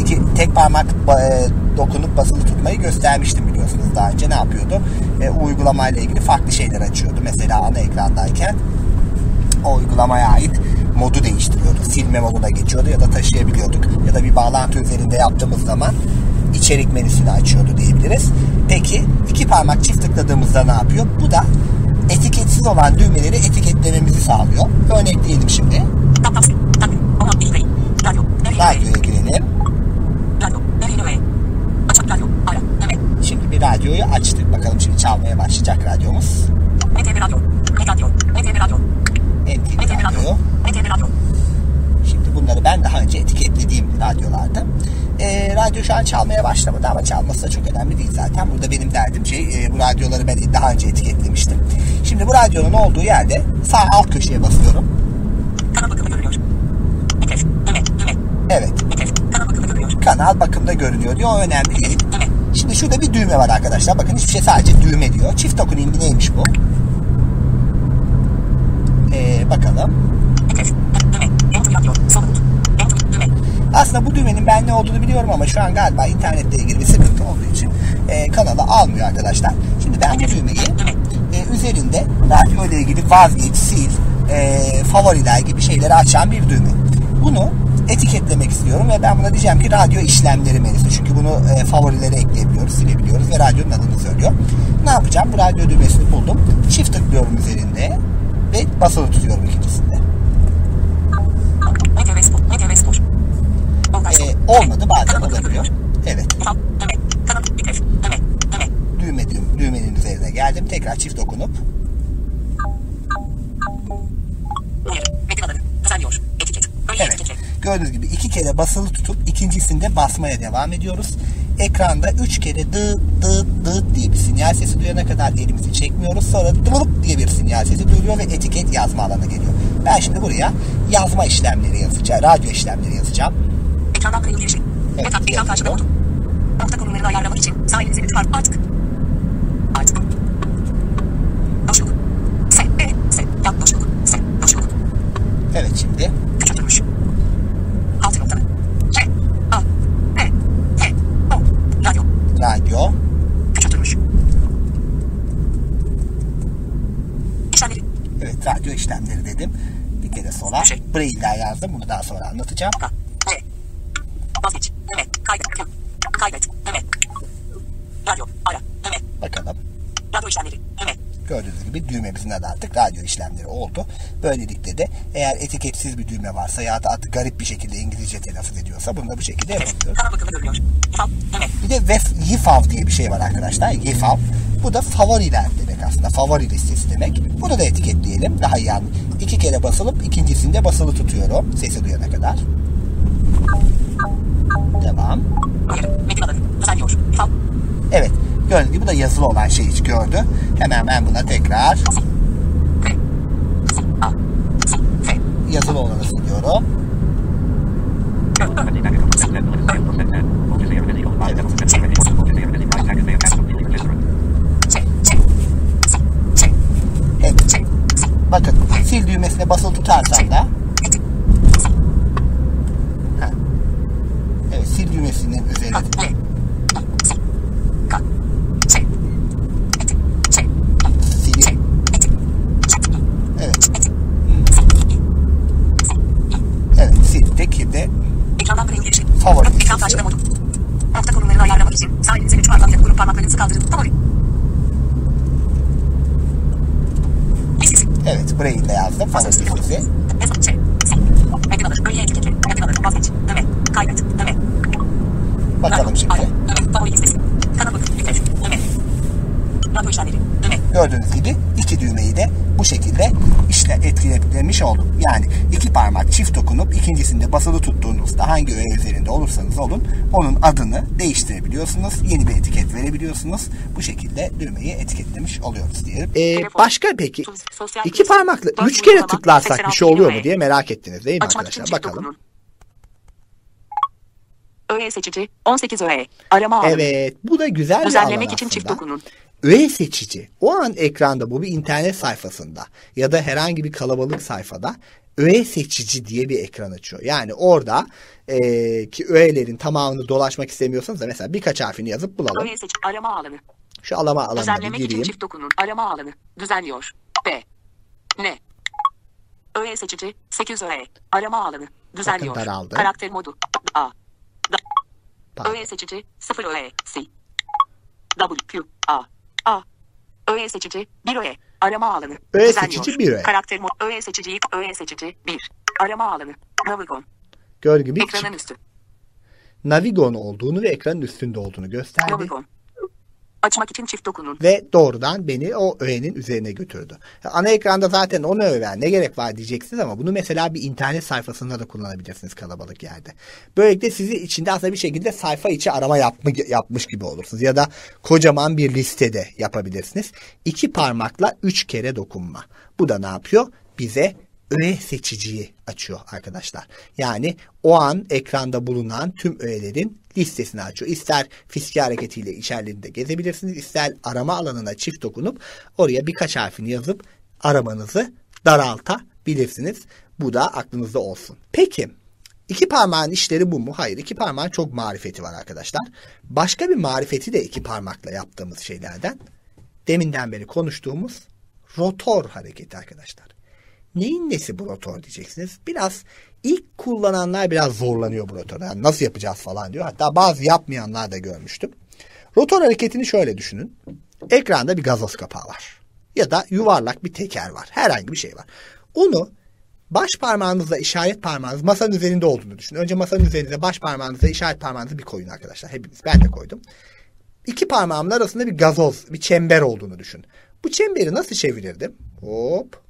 İki, tek parmak e, dokunup basılı tutmayı göstermiştim biliyorsunuz daha önce ne yapıyordu? E, uygulamayla ilgili farklı şeyler açıyordu. Mesela ana ekrandayken o uygulamaya ait modu değiştiriyordu. Silme moduna geçiyordu ya da taşıyabiliyorduk. Ya da bir bağlantı üzerinde yaptığımız zaman içerik menüsünü açıyordu diyebiliriz. Peki iki parmak çift tıkladığımızda ne yapıyor? Bu da etiketsiz olan düğmeleri etiketlememizi sağlıyor. Örnekleyelim şimdi. Radyoya girelim. Şimdi bir radyoyu açtık. Bakalım şimdi çalmaya başlayacak radyomuz. ETV Radyo. E Radyo. Radyo. NTV Radyo. ETV Radyo. Şimdi bunları ben daha önce etiketlediğim radyolarda. Ee, radyo şu an çalmaya başlamadı ama çalması da çok önemli değil zaten. Burada benim derdim şey e, bu radyoları ben daha önce etiketlemiştim. Şimdi bu radyonun olduğu yerde sağ alt köşeye basıyorum. Düğme. Düğme. Evet. Kanal bakımda görünüyor. Kanal bakımda görünüyor diyor. O önemli değil. Şimdi şurada bir düğme var arkadaşlar. Bakın hiçbir şey sadece düğme diyor. Çift dokunayım bir neymiş bu? Ee, bakalım. Düğme. Aslında bu düğmenin ben ne olduğunu biliyorum ama şu an galiba internetle ilgili bir sıkıntı olduğu için e, kanala almıyor arkadaşlar. Şimdi ben bu düğmeyi e, üzerinde radyo ile ilgili vazgeç, sil, e, favoriler gibi şeyleri açan bir düğme. Bunu etiketlemek istiyorum ve ben buna diyeceğim ki radyo işlemleri menüsü. Çünkü bunu e, favorilere ekleyebiliyoruz, silebiliyoruz ve radyonun adını söylüyor. Ne yapacağım? Bu radyo düğmesini buldum. Çift tıklıyorum üzerinde ve basılı tutuyorum ikincisinde. Medya ve spor. Medya ve spor. Montaj. E, olmadı bazen olabiliyor. Evet. Düğme. Düğmenin üzerine geldim. Tekrar çift dokunup evet. Gördüğünüz gibi iki kere basılı tutup ikincisinde basmaya devam ediyoruz. Ekranda üç kere dı dı dı diye bir sinyal sesi duyana kadar elimizi çekmiyoruz. Sonra dılıp diye bir sinyal sesi duyuluyor ve etiket yazma alanına geliyor. Ben şimdi buraya yazma işlemleri yazacağım. Radyo işlemleri yazacağım. Ekrandan kayıt girişi. Evet. Ekran karşıda oldu. Nokta konumlarını ayarlamak için sağ elinizi lütfen artık. Artık. Boşluk. S. E. S. Yap boşluk. S. Boşluk. Evet şimdi Küçültülmüş. Altı noktalı. C. A. E. Y. O. Radyo. radyo. Küçültülmüş. İşlemleri. Evet radyo işlemleri dedim. Bir kere sonra Şey. Braille'den yazdım. Bunu daha sonra anlatacağım. K. C. Vazgeç. Evet. Kaydet. K. Kaydet. Evet. Radyo. Ara. Evet. Bakalım. Radyo işlemleri. Evet. Gördüğünüz gibi düğmemizin adı artık radyo işlemleri oldu. Böylelikle de eğer etiketsiz bir düğme varsa ya da adı garip bir şekilde İngilizce telaffuz ediyorsa bunu da bu şekilde yapabiliyoruz. Bir de Wef- YIFAV diye bir şey var arkadaşlar. YIFAV. Bu da favoriler demek aslında. Favori listesi demek. Bunu da etiketleyelim. Daha iyi anlayın. İki kere basılıp ikincisinde basılı tutuyorum. Sesi duyana kadar. Devam. Metin. Düzenliyor. Evet. Gördüğünüz gibi bu da yazılı olan şeyi hiç gördü. Hemen ben buna tekrar yazılı olanı siliyorum. Bakın sil düğmesine basılı tutarsam da. Evet sil düğmesinin üzerine K. L. S. K. C. Metin. C. silip C. Metin. C. evet Metin. evet sildik şimdi Ekrandan kayıt girişi. Favori Ekran listesi. karşıda modu. Nokta konumlarını ayarlamak için sağ elinize üç parmakla grup parmaklarınızı kaldırın. Favori. Listesi. evet Braille'le yazdım favori listesi. Mesut C. S. Metin alır. Öyle etiketle. Metin alır. Vazgeç. Düğme. Kaydet. Düğme. Bakalım şimdi. Ara. Düğme. Favori listesi. Kanal bakın. Dikkat. Düğme. Radyo işlemleri. Düğme. Gördüğünüz gibi iki düğmeyi de bu şekilde işte etkilemiş oldum. Yani iki parmak çift dokunup ikincisinde basılı tuttuğunuzda hangi öğe üzerinde olursanız olun onun adını değiştirebiliyorsunuz. Yeni bir etiket verebiliyorsunuz. Bu şekilde düğmeyi etiketlemiş oluyoruz diyelim. Telefon. başka peki iki parmakla üç kere tıklarsak bir 86 şey oluyor mu diye merak ettiniz değil mi arkadaşlar? Bakalım. Öğe seçici. 18 öğe. Arama alanı. Evet bu da güzel bir alan Düzenlemek için aslında. çift dokunun. Öğe seçici. O an ekranda bu bir internet sayfasında ya da herhangi bir kalabalık sayfada öğe seçici diye bir ekran açıyor. Yani orada eee, ki öğelerin tamamını dolaşmak istemiyorsanız da mesela birkaç harfini yazıp bulalım. Öğe seç. Arama alanı. Şu alama alanına bir Düzenlemek için gireyim. çift dokunun. Arama alanı. Düzenliyor. B. N. Öğe seçici. 8 öğe. Arama alanı. Düzenliyor. daraldı. Karakter modu. A. Pardon. Öğe seçici. 0 öğe. C. W. Q. A. A. Öğe seçici. 1 öğe. Arama alanı. Öğe Düzenliyor. seçici bir öğe. Karakter mod. Öğe seçici. Öğe seçici. 1. Arama alanı. Navigon. Gördüğünüz gibi Ekranın üstü. Navigon olduğunu ve ekranın üstünde olduğunu gösterdi. Navigon. Açmak için çift dokunun. ve doğrudan beni o öğenin üzerine götürdü. Ana ekranda zaten onu öğren ne gerek var diyeceksiniz ama bunu mesela bir internet sayfasında da kullanabilirsiniz kalabalık yerde. Böylelikle sizi içinde aslında bir şekilde sayfa içi arama yapma, yapmış gibi olursunuz ya da kocaman bir listede yapabilirsiniz. İki parmakla üç kere dokunma. Bu da ne yapıyor? Bize öğe seçiciyi açıyor arkadaşlar. Yani o an ekranda bulunan tüm öğelerin listesini açıyor. İster fiske hareketiyle içeriğinde gezebilirsiniz, ister arama alanına çift dokunup oraya birkaç harfini yazıp aramanızı daraltabilirsiniz. Bu da aklınızda olsun. Peki iki parmağın işleri bu mu? Hayır iki parmağın çok marifeti var arkadaşlar. Başka bir marifeti de iki parmakla yaptığımız şeylerden deminden beri konuştuğumuz rotor hareketi arkadaşlar. Neyin nesi bu rotor diyeceksiniz. Biraz ilk kullananlar biraz zorlanıyor bu rotor. Yani nasıl yapacağız falan diyor. Hatta bazı yapmayanlar da görmüştüm. Rotor hareketini şöyle düşünün. Ekranda bir gazoz kapağı var. Ya da yuvarlak bir teker var. Herhangi bir şey var. Onu baş parmağınızla işaret parmağınız masanın üzerinde olduğunu düşünün. Önce masanın üzerinde baş parmağınızla işaret parmağınızı bir koyun arkadaşlar. Hepiniz ben de koydum. İki parmağımın arasında bir gazoz, bir çember olduğunu düşün. Bu çemberi nasıl çevirirdim? Hop.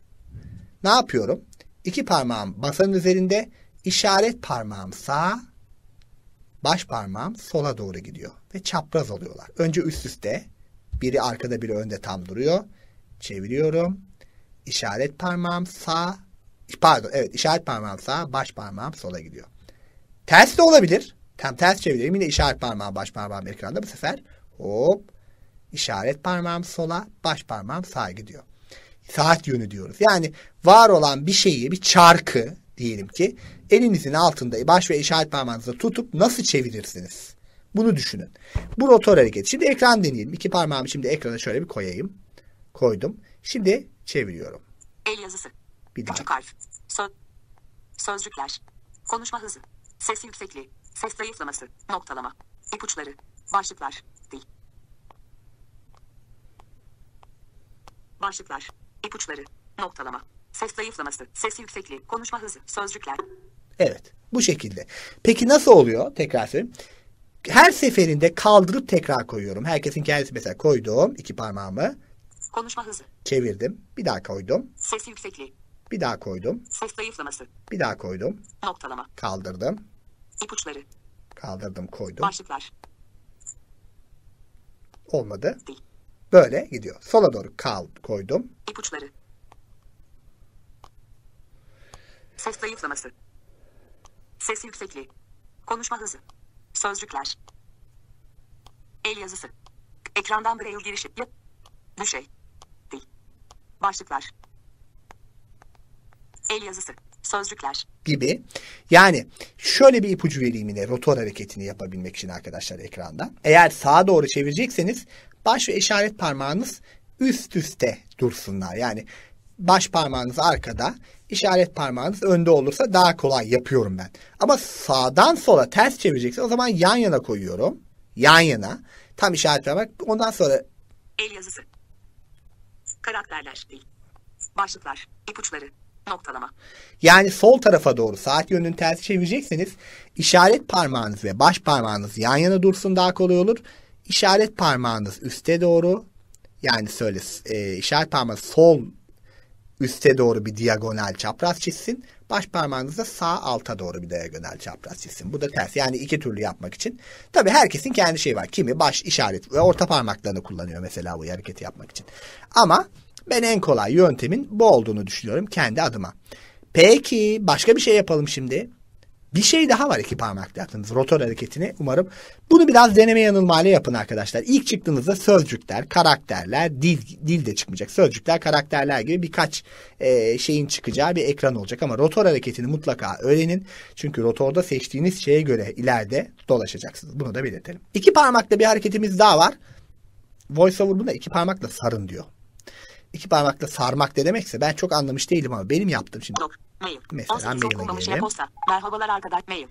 Ne yapıyorum? İki parmağım masanın üzerinde, işaret parmağım sağ, baş parmağım sola doğru gidiyor. Ve çapraz oluyorlar. Önce üst üste, biri arkada biri önde tam duruyor. Çeviriyorum. İşaret parmağım sağ, pardon evet işaret parmağım sağ, baş parmağım sola gidiyor. Ters de olabilir. Tam ters çevireyim. Yine işaret parmağım, baş parmağım ekranda bu sefer. Hop. İşaret parmağım sola, baş parmağım sağa gidiyor. Saat yönü diyoruz. Yani var olan bir şeyi, bir çarkı diyelim ki elinizin altında baş ve işaret parmağınızla tutup nasıl çevirirsiniz? Bunu düşünün. Bu rotor hareketi. Şimdi ekran deneyelim. İki parmağımı şimdi ekrana şöyle bir koyayım. Koydum. Şimdi çeviriyorum. El yazısı. Bir daha. Küçük harf. Sö- sözcükler. Konuşma hızı. Ses yüksekliği. Ses zayıflaması. Noktalama. İpuçları. Başlıklar. Dil. Başlıklar. İpuçları. Noktalama. Ses zayıflaması. Ses yüksekliği. Konuşma hızı. Sözcükler. Evet. Bu şekilde. Peki nasıl oluyor? Tekrar söyleyeyim. Her seferinde kaldırıp tekrar koyuyorum. Herkesin kendisi mesela koydum iki parmağımı. Konuşma hızı. Çevirdim. Bir daha koydum. Ses yüksekliği. Bir daha koydum. Ses zayıflaması. Bir daha koydum. Noktalama. Kaldırdım. İpuçları. Kaldırdım koydum. Başlıklar. Olmadı. Dil. Böyle gidiyor. Sola doğru kal koydum. İpuçları. Ses zayıflaması. Ses yüksekliği. Konuşma hızı. Sözcükler. El yazısı. Ekrandan braille girişi. Ya. Düşey. Dil. Başlıklar. El yazısı. Sözcükler. gibi. Yani şöyle bir ipucu vereyim yine rotor hareketini yapabilmek için arkadaşlar ekranda. Eğer sağa doğru çevirecekseniz baş ve işaret parmağınız üst üste dursunlar. Yani baş parmağınız arkada, işaret parmağınız önde olursa daha kolay yapıyorum ben. Ama sağdan sola ters çevireceksiniz o zaman yan yana koyuyorum. Yan yana. Tam işaret parmak. Ondan sonra El yazısı. Karakterler. Başlıklar. İpuçları. Noktalama. Yani sol tarafa doğru saat yönünün tersi çevirecekseniz işaret parmağınız ve baş parmağınız yan yana dursun daha kolay olur. İşaret parmağınız üste doğru yani söyle e, işaret parmağınız sol üste doğru bir diagonal çapraz çizsin. Baş parmağınız da sağ alta doğru bir diagonal çapraz çizsin. Bu da ters. Yani iki türlü yapmak için. Tabii herkesin kendi şeyi var. Kimi baş işaret ve orta parmaklarını kullanıyor mesela bu hareketi yapmak için. Ama ben en kolay yöntemin bu olduğunu düşünüyorum kendi adıma. Peki başka bir şey yapalım şimdi. Bir şey daha var iki parmakla yaptığınız rotor hareketini umarım. Bunu biraz deneme yanılmayla yapın arkadaşlar. İlk çıktığınızda sözcükler, karakterler, dil, dil de çıkmayacak. Sözcükler, karakterler gibi birkaç e, şeyin çıkacağı bir ekran olacak. Ama rotor hareketini mutlaka öğrenin. Çünkü rotorda seçtiğiniz şeye göre ileride dolaşacaksınız. Bunu da belirtelim. İki parmakla bir hareketimiz daha var. VoiceOver bunda iki parmakla sarın diyor. İki parmakla sarmak ne demekse ben çok anlamış değilim ama benim yaptığım şimdi. Blog. Mail. Mesela 18 mail'e girelim. Merhabalar arkadaş. Mail.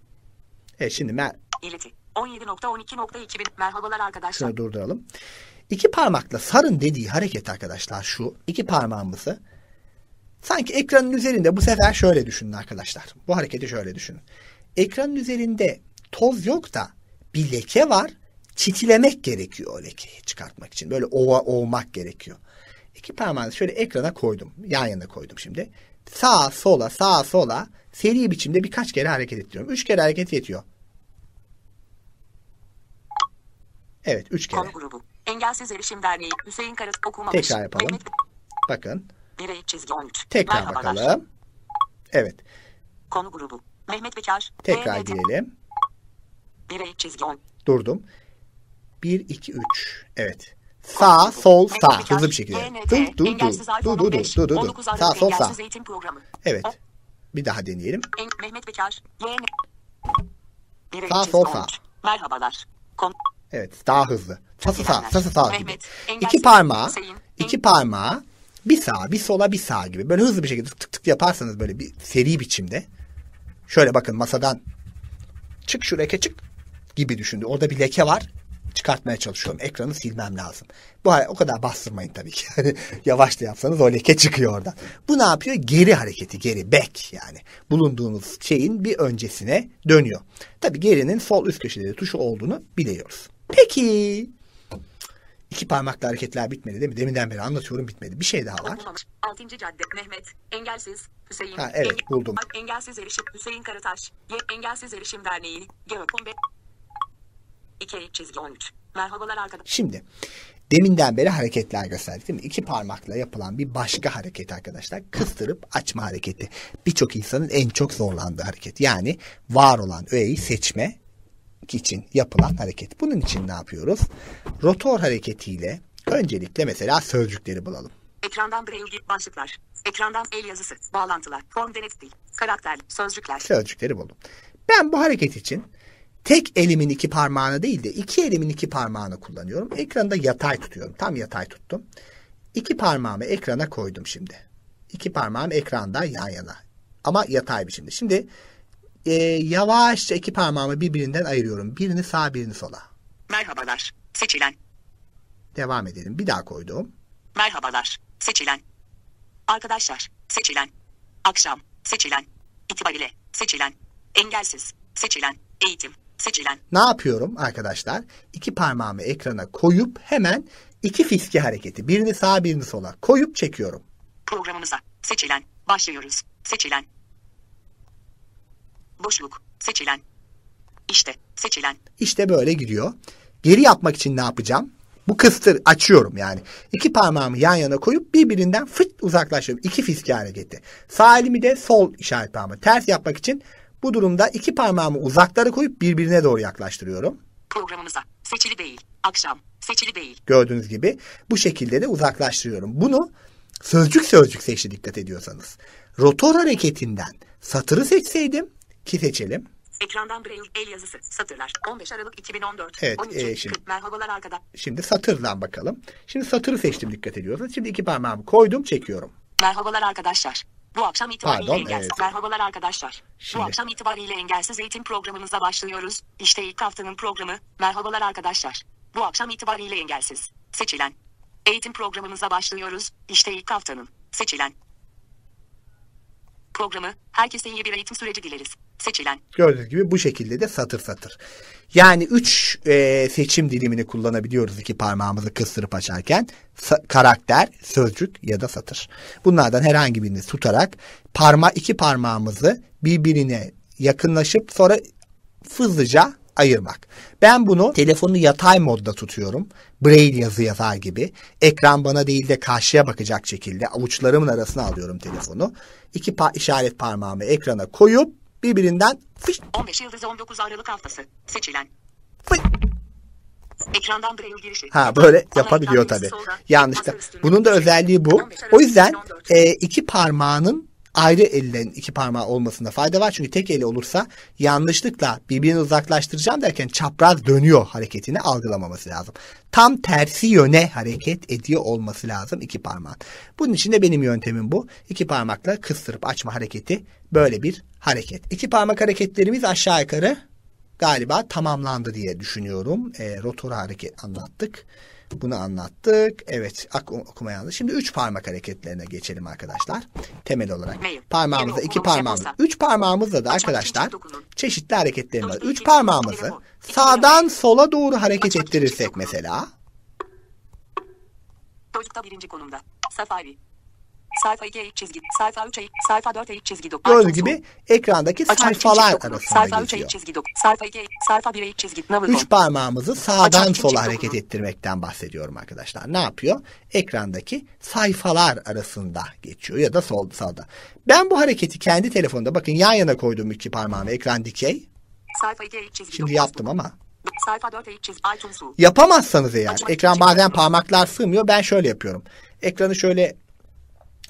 Evet şimdi ben İleti. 17.12.2000. Merhabalar arkadaşlar. Şunu durduralım. İki parmakla sarın dediği hareket arkadaşlar şu. İki parmağımızı sanki ekranın üzerinde bu sefer şöyle düşünün arkadaşlar. Bu hareketi şöyle düşünün. Ekranın üzerinde toz yok da bir leke var. Çitilemek gerekiyor o lekeyi çıkartmak için. Böyle ova ovmak gerekiyor. İki parmağını şöyle ekrana koydum. Yan yana koydum şimdi. Sağa sola sağa sola seri biçimde birkaç kere hareket ettiriyorum. Üç kere hareket yetiyor. Evet üç kere. Konu grubu. Engelsiz Erişim Derneği. Hüseyin Karas okumamış. Tekrar yapalım. Mehmet Bakın. Birey çizgi 13. Tekrar Merhabalar. bakalım. Evet. Konu grubu. Mehmet Bekar. Tekrar DNT, girelim. 1'e çizgi 10. Durdum. 1, 2, 3. Evet. Sağ, sol, sağ. Hızlı bir şekilde. İPhone dur, dur, 15, dur, dur, dur. 19 Aralık Sağ, sol, sağ. Evet. Bir daha deneyelim. En, Mehmet Bekar. YN. 1'e Sağ, sol, 13. sağ. Merhabalar. Evet, daha hızlı. Sası sağ, sası sağ gibi. İki parmağı, iki parmağı bir sağa, bir sola, bir sağa gibi. Böyle hızlı bir şekilde tık tık yaparsanız böyle bir seri biçimde. Şöyle bakın masadan çık şu leke çık gibi düşündü. Orada bir leke var çıkartmaya çalışıyorum. Ekranı silmem lazım. Bu o kadar bastırmayın tabii ki. Yani yavaş da yapsanız o leke çıkıyor oradan. Bu ne yapıyor? Geri hareketi, geri back yani. Bulunduğunuz şeyin bir öncesine dönüyor. Tabii gerinin sol üst köşede tuşu olduğunu biliyoruz. Peki İki parmakla hareketler bitmedi değil mi? Deminden beri anlatıyorum bitmedi. Bir şey daha var. Altıncı cadde Mehmet. Engelsiz. Hüseyin. Ha, evet Engel, buldum. Engelsiz Erişim Hüseyin Karataş. Engelsiz Erişim Derneği. G15. İçerik çizgi 13. Merhabalar arkadaşlar. Şimdi Deminden beri hareketler gösterdik değil mi? İki parmakla yapılan bir başka hareket arkadaşlar. Kıstırıp açma hareketi. Birçok insanın en çok zorlandığı hareket. Yani var olan öğeyi seçme için yapılan hareket. Bunun için ne yapıyoruz? Rotor hareketiyle öncelikle mesela sözcükleri bulalım. Ekrandan braille başlıklar. Ekrandan el yazısı. Bağlantılar. Form denet değil. Karakter. Sözcükler. Sözcükleri buldum. Ben bu hareket için tek elimin iki parmağını değil de iki elimin iki parmağını kullanıyorum. Ekranda yatay tutuyorum. Tam yatay tuttum. İki parmağımı ekrana koydum şimdi. İki parmağım ekranda yan yana. Ama yatay biçimde. Şimdi e, yavaşça iki parmağımı birbirinden ayırıyorum. Birini sağa birini sola. Merhabalar. Seçilen. Devam edelim. Bir daha koydum. Merhabalar. Seçilen. Arkadaşlar. Seçilen. Akşam. Seçilen. İtibariyle. Seçilen. Engelsiz. Seçilen. Eğitim. Seçilen. Ne yapıyorum arkadaşlar? İki parmağımı ekrana koyup hemen iki fiski hareketi. Birini sağa birini sola koyup çekiyorum. Programımıza. Seçilen. Başlıyoruz. Seçilen. Boşluk. Seçilen. İşte. Seçilen. İşte böyle gidiyor. Geri yapmak için ne yapacağım? Bu kıstır açıyorum yani. İki parmağımı yan yana koyup birbirinden fıt uzaklaşıyorum. İki fiski hareketi. Sağ elimi de sol işaret parmağı. Ters yapmak için bu durumda iki parmağımı uzaklara koyup birbirine doğru yaklaştırıyorum. Programımıza. Seçili değil. Akşam. Seçili değil. Gördüğünüz gibi bu şekilde de uzaklaştırıyorum. Bunu sözcük sözcük seçti dikkat ediyorsanız. Rotor hareketinden satırı seçseydim ki seçelim. Ekrandan braille el yazısı. Satırlar. 15 Aralık 2014. Evet, 13. e, şimdi- Merhabalar arkadaşlar. Şimdi satırdan bakalım. Şimdi satırı seçtim dikkat ediyorsanız. Şimdi iki parmağımı koydum çekiyorum. Merhabalar arkadaşlar. Bu akşam itibariyle Pardon, engelsiz. evet. Merhabalar arkadaşlar. Şimdi- Bu akşam itibariyle engelsiz eğitim programımıza başlıyoruz. İşte ilk haftanın programı. Merhabalar arkadaşlar. Bu akşam itibariyle engelsiz. Seçilen. Eğitim programımıza başlıyoruz. İşte ilk haftanın. Seçilen. Programı. Herkese iyi bir eğitim süreci dileriz. Seçilen. Gördüğünüz gibi bu şekilde de satır satır. Yani üç e, seçim dilimini kullanabiliyoruz iki parmağımızı kıstırıp açarken. Sa- karakter, sözcük ya da satır. Bunlardan herhangi birini tutarak parma iki parmağımızı birbirine yakınlaşıp sonra hızlıca ayırmak. Ben bunu telefonu yatay modda tutuyorum. Braille yazı yazar gibi. Ekran bana değil de karşıya bakacak şekilde avuçlarımın arasına alıyorum telefonu. İki pa- işaret parmağımı ekrana koyup birbirinden fış 15 Yıldız 19 Aralık haftası. Seçilen. fış Ekrandan braille girişi. Ha böyle yapabiliyor ekran tabi. yazısı solda. Yanlışlıkla. Masa üstünde. Bunun da özelliği bu. 15 Aralık O yüzden 2014. e, iki parmağının ayrı ellerin iki parmağı olmasında fayda var. Çünkü tek eli olursa yanlışlıkla birbirini uzaklaştıracağım derken çapraz dönüyor hareketini algılamaması lazım. Tam tersi yöne hareket ediyor olması lazım iki parmağın. Bunun için de benim yöntemim bu. İki parmakla kıstırıp açma hareketi böyle bir hareket. İki parmak hareketlerimiz aşağı yukarı galiba tamamlandı diye düşünüyorum. E, rotor hareket anlattık. Bunu anlattık. Evet okuma yanlış. Şimdi üç parmak hareketlerine geçelim arkadaşlar. Temel olarak. Yeni iki parmağımız. Üç parmağımızla da arkadaşlar çeşitli hareketlerimiz var. Üç parmağımızı sağdan sola doğru hareket ettirirsek mesela. Çocukta birinci konumda. Safari. Sayfa 2 eğik çizgi. Sayfa 3 eğik. Sayfa 4 eğik çizgi. dok- Gördüğünüz gibi ekrandaki için sayfalar arasında Sayfa 3 geziyor. eğik çizgi. dok- Sayfa 2 eğik. Sayfa 1 eğik çizgi. Navigon. Üç parmağımızı sağdan için sola hareket ettirmekten bahsediyorum arkadaşlar. Ne yapıyor? Ekrandaki sayfalar arasında geçiyor ya da sol sağda. Ben bu hareketi kendi telefonda bakın yan yana koyduğum iki parmağımı ekran dikey. Sayfa 2 eğik çizgi. Şimdi yaptım ama Sayfa 4 eğik çizgi. yapamazsanız eğer Açmak ekran bazen parmaklar sığmıyor ben şöyle yapıyorum. Ekranı şöyle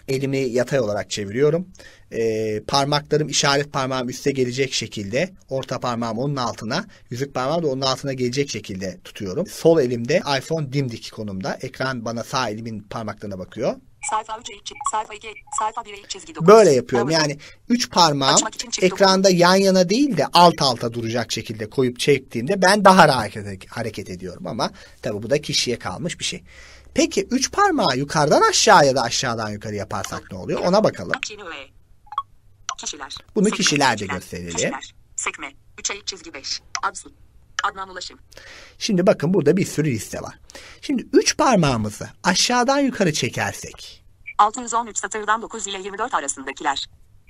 elimi yatay olarak çeviriyorum. Ee, parmaklarım işaret parmağım üste gelecek şekilde orta parmağım onun altına yüzük parmağım da onun altına gelecek şekilde tutuyorum. Sol elimde iPhone dimdik konumda. Ekran bana sağ elimin parmaklarına bakıyor. Sayfa 3 eğik çizgi. Sayfa 2 Sayfa 1 eğik çizgi. dokuz. Böyle yapıyorum. Yani üç parmağım ekranda yan yana değil de alt alta duracak şekilde koyup çektiğimde ben daha rahat hareket, hareket ediyorum ama tabii bu da kişiye kalmış bir şey. Peki üç parmağı yukarıdan aşağı ya da aşağıdan yukarı yaparsak ne oluyor? Ona bakalım. Kişiler. Bunu Sekme, kişiler de kişiler, gösterelim. Kişiler. Sekme. 3 eğik çizgi 5. Absu. Adnan Ulaşım. Şimdi bakın burada bir sürü liste var. Şimdi üç parmağımızı aşağıdan yukarı çekersek 613 satırdan 9 ile 24 arasındakiler.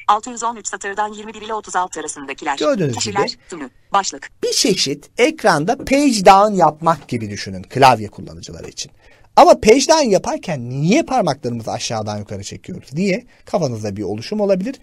613 satırdan 21 ile 36 arasındakiler. Gördüğünüz Kişiler, gibi. tümü, başlık. bir çeşit ekranda page down yapmak gibi düşünün klavye kullanıcıları için. Ama down yaparken niye parmaklarımızı aşağıdan yukarı çekiyoruz diye kafanızda bir oluşum olabilir.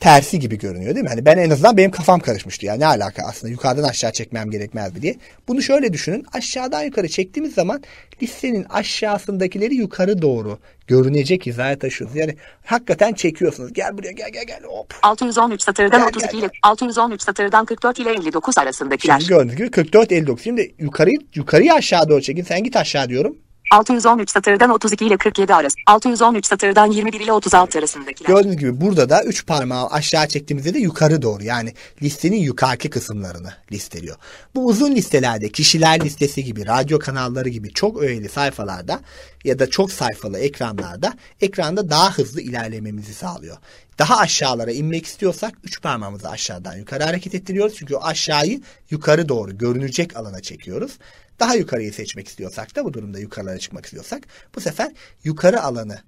Tersi gibi görünüyor değil mi? Hani ben en azından benim kafam karışmıştı. Ya ne alaka aslında yukarıdan aşağı çekmem gerekmez mi diye. Bunu şöyle düşünün. Aşağıdan yukarı çektiğimiz zaman listenin aşağısındakileri yukarı doğru görünecek hizaya taşıyoruz. Yani hakikaten çekiyorsunuz. Gel buraya gel gel gel hop. 613 satırdan Gel, 32 gel, ile 613 satırdan 44 ile 59 arasındakiler. Şimdi gördüğünüz gibi 44 59. Şimdi yukarıyı yukarıyı aşağı doğru çekin. Sen git aşağı diyorum. 613 satırdan 32 ile 47 arası. 613 satırdan 21 ile 36 arasındakiler. Gördüğünüz gibi burada da 3 parmağı aşağı çektiğimizde de yukarı doğru yani listenin yukarıki kısımlarını listeliyor. Bu uzun listelerde kişiler listesi gibi radyo kanalları gibi çok öğeli sayfalarda ya da çok sayfalı ekranlarda ekranda daha hızlı ilerlememizi sağlıyor. Daha aşağılara inmek istiyorsak 3 parmağımızı aşağıdan yukarı hareket ettiriyoruz. Çünkü aşağıyı yukarı doğru görünecek alana çekiyoruz. Daha yukarıyı seçmek istiyorsak da bu durumda yukarılara çıkmak istiyorsak bu sefer yukarı alanı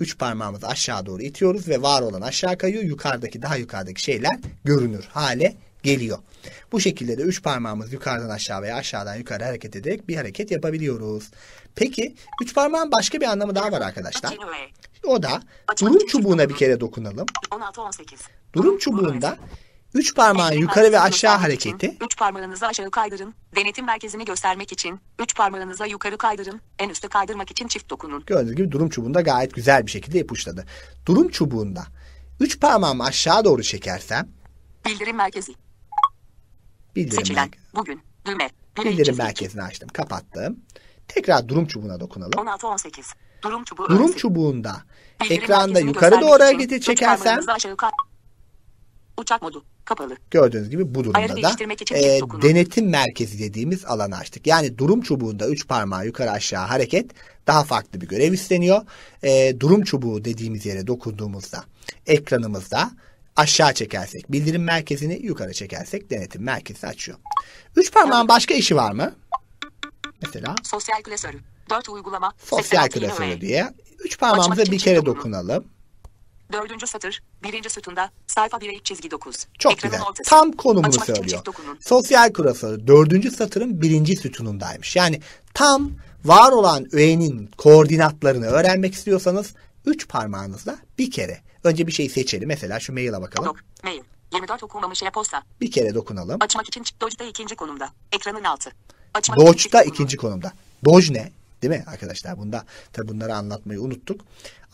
Üç parmağımızı aşağı doğru itiyoruz ve var olan aşağı kayıyor. Yukarıdaki daha yukarıdaki şeyler görünür hale geliyor. Bu şekilde de üç parmağımız yukarıdan aşağı veya aşağıdan yukarı hareket ederek bir hareket yapabiliyoruz. Peki üç parmağın başka bir anlamı daha var arkadaşlar. O da durum çubuğuna bir kere dokunalım. 16 18. Durum çubuğunda üç parmağın yukarı ve aşağı hareketi 3 parmağınızı aşağı kaydırın. Denetim merkezini göstermek için 3 parmağınızı yukarı kaydırın. En üste kaydırmak için çift dokunun. gördüğünüz gibi durum çubuğunda gayet güzel bir şekilde ipuçladı. Durum çubuğunda üç parmağımı aşağı doğru çekersem Bildirim merkezi. bildirim, Seçilen. merkezi- Bugün. Düğme. Bildirim merkezini açtım kapattım. Tekrar durum çubuğuna dokunalım. 16 18. Durum çubuğu Durum çubuğunda Bildirim ekranda yukarı doğru için hareketi üç çekersem aşağı Uçak modu. Kapalı. gördüğünüz gibi bu Ayarı durumda da değiştirmek için e, denetim merkezi dediğimiz alanı açtık. Yani durum çubuğunda 3 parmağı yukarı aşağı hareket daha farklı bir görev üstleniyor. E, durum çubuğu dediğimiz yere dokunduğumuzda ekranımızda aşağı çekersek bildirim merkezini yukarı çekersek denetim merkezini açıyor. 3 parmağın başka işi var mı? Mesela Sosyal klasörü. 4 uygulama. sosyal 86 yeni klasörü diye 3 parmağımıza bir kere dokunalım. Dördüncü satır. Birinci sütunda. Sayfa 1 çizgi 9. Çok Ekranın güzel. ortası. Tam konumunu Açmak söylüyor. Sosyal klasörü dördüncü satırın birinci sütunundaymış. Yani tam var olan öğenin koordinatlarını öğrenmek istiyorsanız üç parmağınızla bir kere. Önce bir şeyi seçelim. Mesela şu maile bakalım. Dok. Mail. 24 okunmamış e-posta. Bir kere dokunalım. Açmak için çift Doge'da ikinci konumda. Ekranın altı. Açmak için Doge'da çift dokunun. ikinci konumda. Doge ne? Değil mi arkadaşlar? Bunda tabi bunları anlatmayı unuttuk.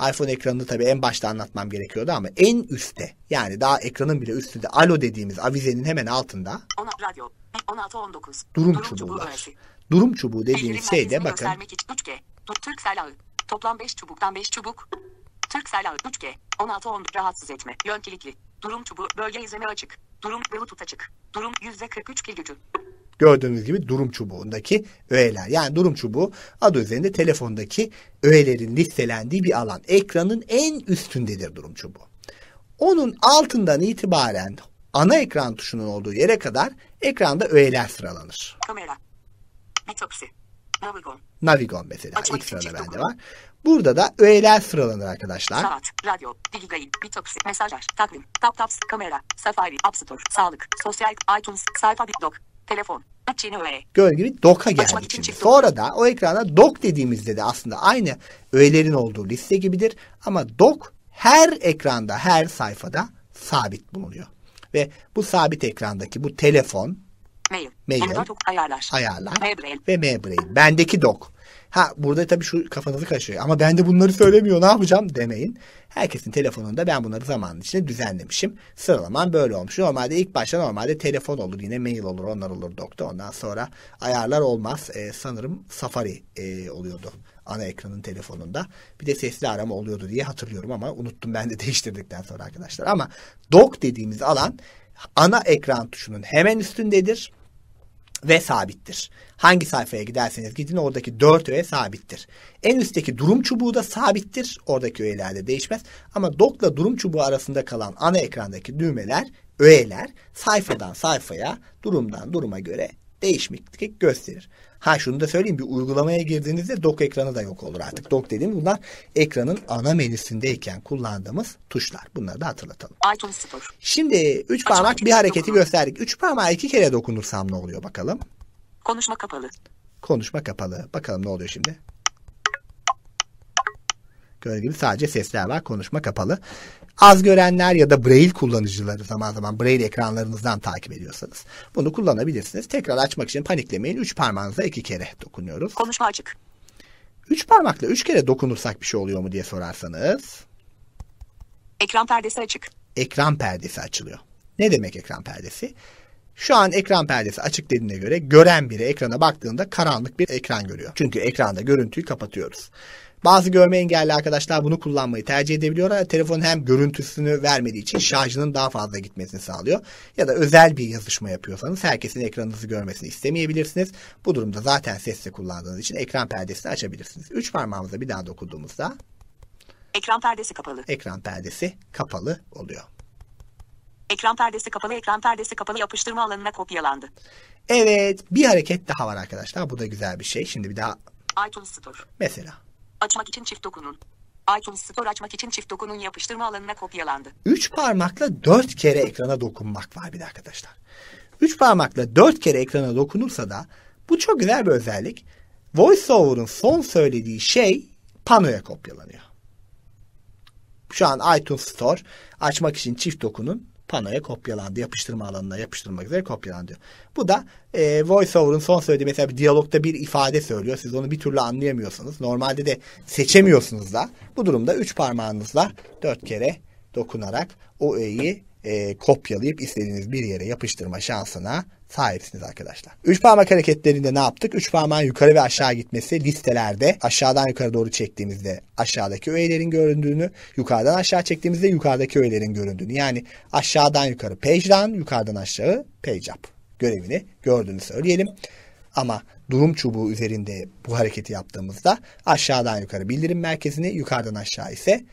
iPhone ekranını tabi en başta anlatmam gerekiyordu ama en üstte yani daha ekranın bile üstünde alo dediğimiz avizenin hemen altında 10 radyo. 16 19. durum çubuğu var. öğesi. Durum çubuğu dediğimiz şey de bakın için 3G. Tut Türksel ağı. Toplam 5 çubuktan 5 çubuk. Türksel ağı 3G. 16 10 rahatsız etme. Yön kilitli. Durum çubuğu bölge izleme açık. Durum Bluetooth açık. Durum %43 pil gücü. Gördüğünüz gibi durum çubuğundaki öğeler. Yani durum çubuğu adı üzerinde telefondaki öğelerin listelendiği bir alan. Ekranın en üstündedir durum çubuğu. Onun altından itibaren ana ekran tuşunun olduğu yere kadar ekranda öğeler sıralanır. Kamera. Bitopsi. Navigon. Navigon mesela Açmak ilk sırada bende var. Burada da öğeler sıralanır arkadaşlar. Saat, radyo, Digigayın, Bitopsi, mesajlar, takvim, tap taps, kamera, Safari, App Store, sağlık, sosyal, iTunes, sayfa bitdok, telefon, dock'a Açmak geldik için çift Sonra da o ekrana dock dediğimizde de aslında aynı öğelerin olduğu liste gibidir. Ama dock her ekranda, her sayfada sabit bulunuyor. Ve bu sabit ekrandaki bu telefon, Mail, Mail. M4 ok- ayarlar, ayarlar Mail, ve Membrain. Bendeki dock. Ha burada tabii şu kafanızı kaşıyor. Ama ben de bunları söylemiyor ne yapacağım demeyin. Herkesin telefonunda ben bunları zamanın içinde düzenlemişim. Sıralaman böyle olmuş. Normalde ilk başta normalde telefon olur yine mail olur onlar olur dock'ta. Ondan sonra ayarlar olmaz. Ee, sanırım Safari e, oluyordu ana ekranın telefonunda. Bir de sesli arama oluyordu diye hatırlıyorum ama unuttum ben de değiştirdikten sonra arkadaşlar. Ama dock dediğimiz alan ana ekran tuşunun hemen üstündedir ve sabittir. Hangi sayfaya giderseniz gidin oradaki 4 öğe sabittir. En üstteki durum çubuğu da sabittir. Oradaki öğelerde değişmez. Ama dock'la durum çubuğu arasında kalan ana ekrandaki düğmeler, öğeler sayfadan sayfaya, durumdan duruma göre değişiklik gösterir. Ha şunu da söyleyeyim bir uygulamaya girdiğinizde dock ekranı da yok olur artık. Dock dediğim bunlar ekranın ana menüsündeyken kullandığımız tuşlar. Bunları da hatırlatalım. Şimdi üç parmak bir hareketi dokunma. gösterdik. Üç parmağı iki kere dokunursam ne oluyor bakalım. konuşma kapalı, Konuşma kapalı. Bakalım ne oluyor şimdi. Gördüğünüz gibi sadece sesler var. Konuşma kapalı. Az görenler ya da Braille kullanıcıları zaman zaman Braille ekranlarınızdan takip ediyorsanız bunu kullanabilirsiniz. Tekrar açmak için paniklemeyin. Üç parmağınıza iki kere dokunuyoruz. konuşma açık, Üç parmakla üç kere dokunursak bir şey oluyor mu diye sorarsanız ekran perdesi açık, ekran perdesi açılıyor. Ne demek ekran perdesi? Şu an ekran perdesi açık dediğine göre gören biri ekrana baktığında karanlık bir ekran görüyor. Çünkü ekranda görüntüyü kapatıyoruz. Bazı görme engelli arkadaşlar bunu kullanmayı tercih edebiliyorlar. Telefon hem görüntüsünü vermediği için şarjının daha fazla gitmesini sağlıyor. Ya da özel bir yazışma yapıyorsanız herkesin ekranınızı görmesini istemeyebilirsiniz. Bu durumda zaten sesle kullandığınız için ekran perdesini açabilirsiniz. Üç parmağımıza bir daha dokunduğumuzda ekran perdesi kapalı, ekran perdesi kapalı oluyor. ekran perdesi kapalı, ekran perdesi kapalı yapıştırma alanına kopyalandı, Evet bir hareket daha var arkadaşlar. Bu da güzel bir şey. Şimdi bir daha iTunes Store, mesela. Açmak için çift dokunun, iTunes Store açmak için çift dokunun yapıştırma alanına kopyalandı, Üç parmakla dört kere ekrana dokunmak var bir de arkadaşlar. Üç parmakla dört kere ekrana dokunursa da bu çok güzel bir özellik. VoiceOver'ın son söylediği şey panoya kopyalanıyor. Şu an iTunes Store açmak için çift dokunun panoya kopyalandı. Yapıştırma alanına yapıştırmak üzere kopyalandı. Bu da e, VoiceOver'ın son söylediği mesela bir diyalogda bir ifade söylüyor. Siz onu bir türlü anlayamıyorsunuz. Normalde de seçemiyorsunuz da. Bu durumda üç parmağınızla dört kere dokunarak o öğeyi e, kopyalayıp istediğiniz bir yere yapıştırma şansına sahipsiniz arkadaşlar. Üç parmak hareketlerinde ne yaptık? Üç parmağın yukarı ve aşağı gitmesi listelerde aşağıdan yukarı doğru çektiğimizde aşağıdaki öğelerin göründüğünü, yukarıdan aşağı çektiğimizde yukarıdaki öğelerin göründüğünü. Yani aşağıdan yukarı page down, yukarıdan aşağı page up görevini gördüğünü söyleyelim. Ama durum çubuğu üzerinde bu hareketi yaptığımızda aşağıdan yukarı bildirim merkezini, yukarıdan aşağı ise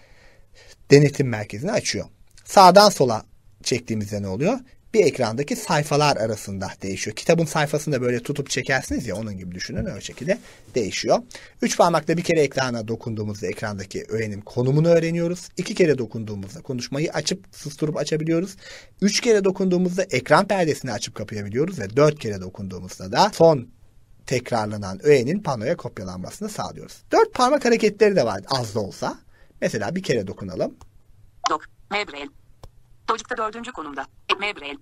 denetim merkezini açıyor. Sağdan sola çektiğimizde ne oluyor? Bir ekrandaki sayfalar arasında değişiyor. Kitabın sayfasını da böyle tutup çekersiniz ya onun gibi düşünün öyle şekilde değişiyor. Üç parmakla bir kere ekrana dokunduğumuzda ekrandaki öğenin konumunu öğreniyoruz. İki kere dokunduğumuzda konuşmayı açıp susturup açabiliyoruz. Üç kere dokunduğumuzda ekran perdesini açıp kapayabiliyoruz ve dört kere dokunduğumuzda da son tekrarlanan öğenin panoya kopyalanmasını sağlıyoruz. Dört parmak hareketleri de var az da olsa. Mesela bir kere dokunalım. Dok. Çocukta dördüncü konumda. Mebrel.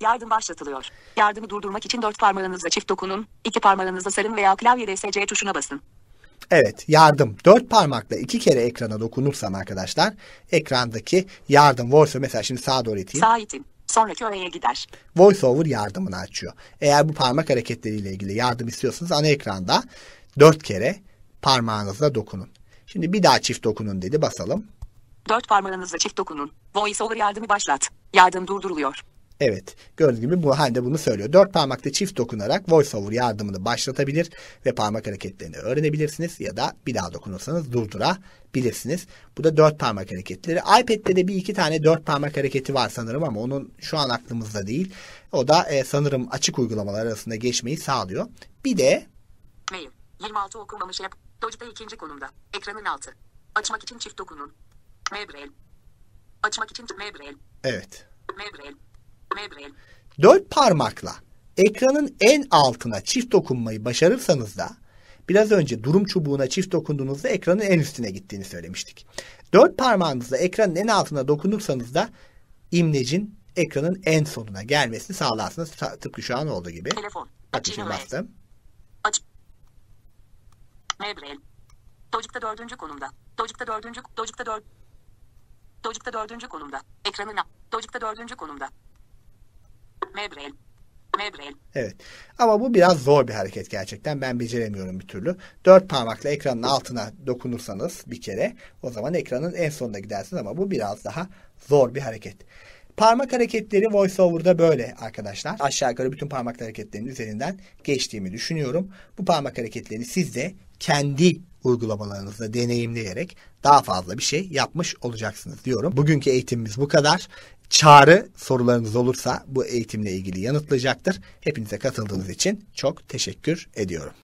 Yardım başlatılıyor. Yardımı durdurmak için dört parmağınızla çift dokunun, iki parmağınızla sarın veya klavyede SC tuşuna basın. Evet yardım. Dört parmakla iki kere ekrana dokunursam arkadaşlar ekrandaki yardım voiceover mesela şimdi sağa doğru iteyim. Sağ itin. Sonraki öğeye gider. VoiceOver yardımını açıyor. Eğer bu parmak hareketleriyle ilgili yardım istiyorsanız ana ekranda dört kere parmağınızla dokunun. Şimdi bir daha çift dokunun dedi basalım. Dört parmağınızla çift dokunun. VoiceOver yardımı başlat. Yardım durduruluyor. Evet gördüğünüz gibi bu halde bunu söylüyor. Dört parmakla çift dokunarak VoiceOver yardımını başlatabilir ve parmak hareketlerini öğrenebilirsiniz ya da bir daha dokunursanız durdurabilirsiniz. Bu da dört parmak hareketleri. iPad'de de bir iki tane dört parmak hareketi var sanırım ama onun şu an aklımızda değil. O da e, sanırım açık uygulamalar arasında geçmeyi sağlıyor. Bir de Mail. 26 okunmamış yap. Dojik'te ikinci konumda. Ekranın altı. Açmak için çift dokunun. Mebrel. Açmak için Mebrel. Evet. Mebrel. Mebrel. Dört parmakla ekranın en altına çift dokunmayı başarırsanız da biraz önce durum çubuğuna çift dokunduğunuzda ekranın en üstüne gittiğini söylemiştik. Dört parmağınızla ekranın en altına dokunursanız da imlecin ekranın en sonuna gelmesini sağlarsınız. Tıpkı şu an olduğu gibi. Telefon. Bak ve- bastım. Aç. Mebrel. Dojik'te dördüncü konumda. Dojik'te dördüncü. Dojik'te dört. Dojik'te dördüncü konumda. Ekranın alt. Dojik'te dördüncü konumda. Mebrel. Mebrel. Evet. Ama bu biraz zor bir hareket gerçekten. Ben beceremiyorum bir türlü. Dört parmakla ekranın altına dokunursanız bir kere o zaman ekranın en sonuna gidersiniz ama bu biraz daha zor bir hareket. Parmak hareketleri VoiceOver'da böyle arkadaşlar. Aşağı yukarı bütün parmak hareketlerinin üzerinden geçtiğimi düşünüyorum. Bu parmak hareketlerini siz de kendi uygulamalarınızda deneyimleyerek daha fazla bir şey yapmış olacaksınız diyorum. Bugünkü eğitimimiz bu kadar. Çağrı sorularınız olursa bu eğitimle ilgili yanıtlayacaktır. Hepinize katıldığınız için çok teşekkür ediyorum.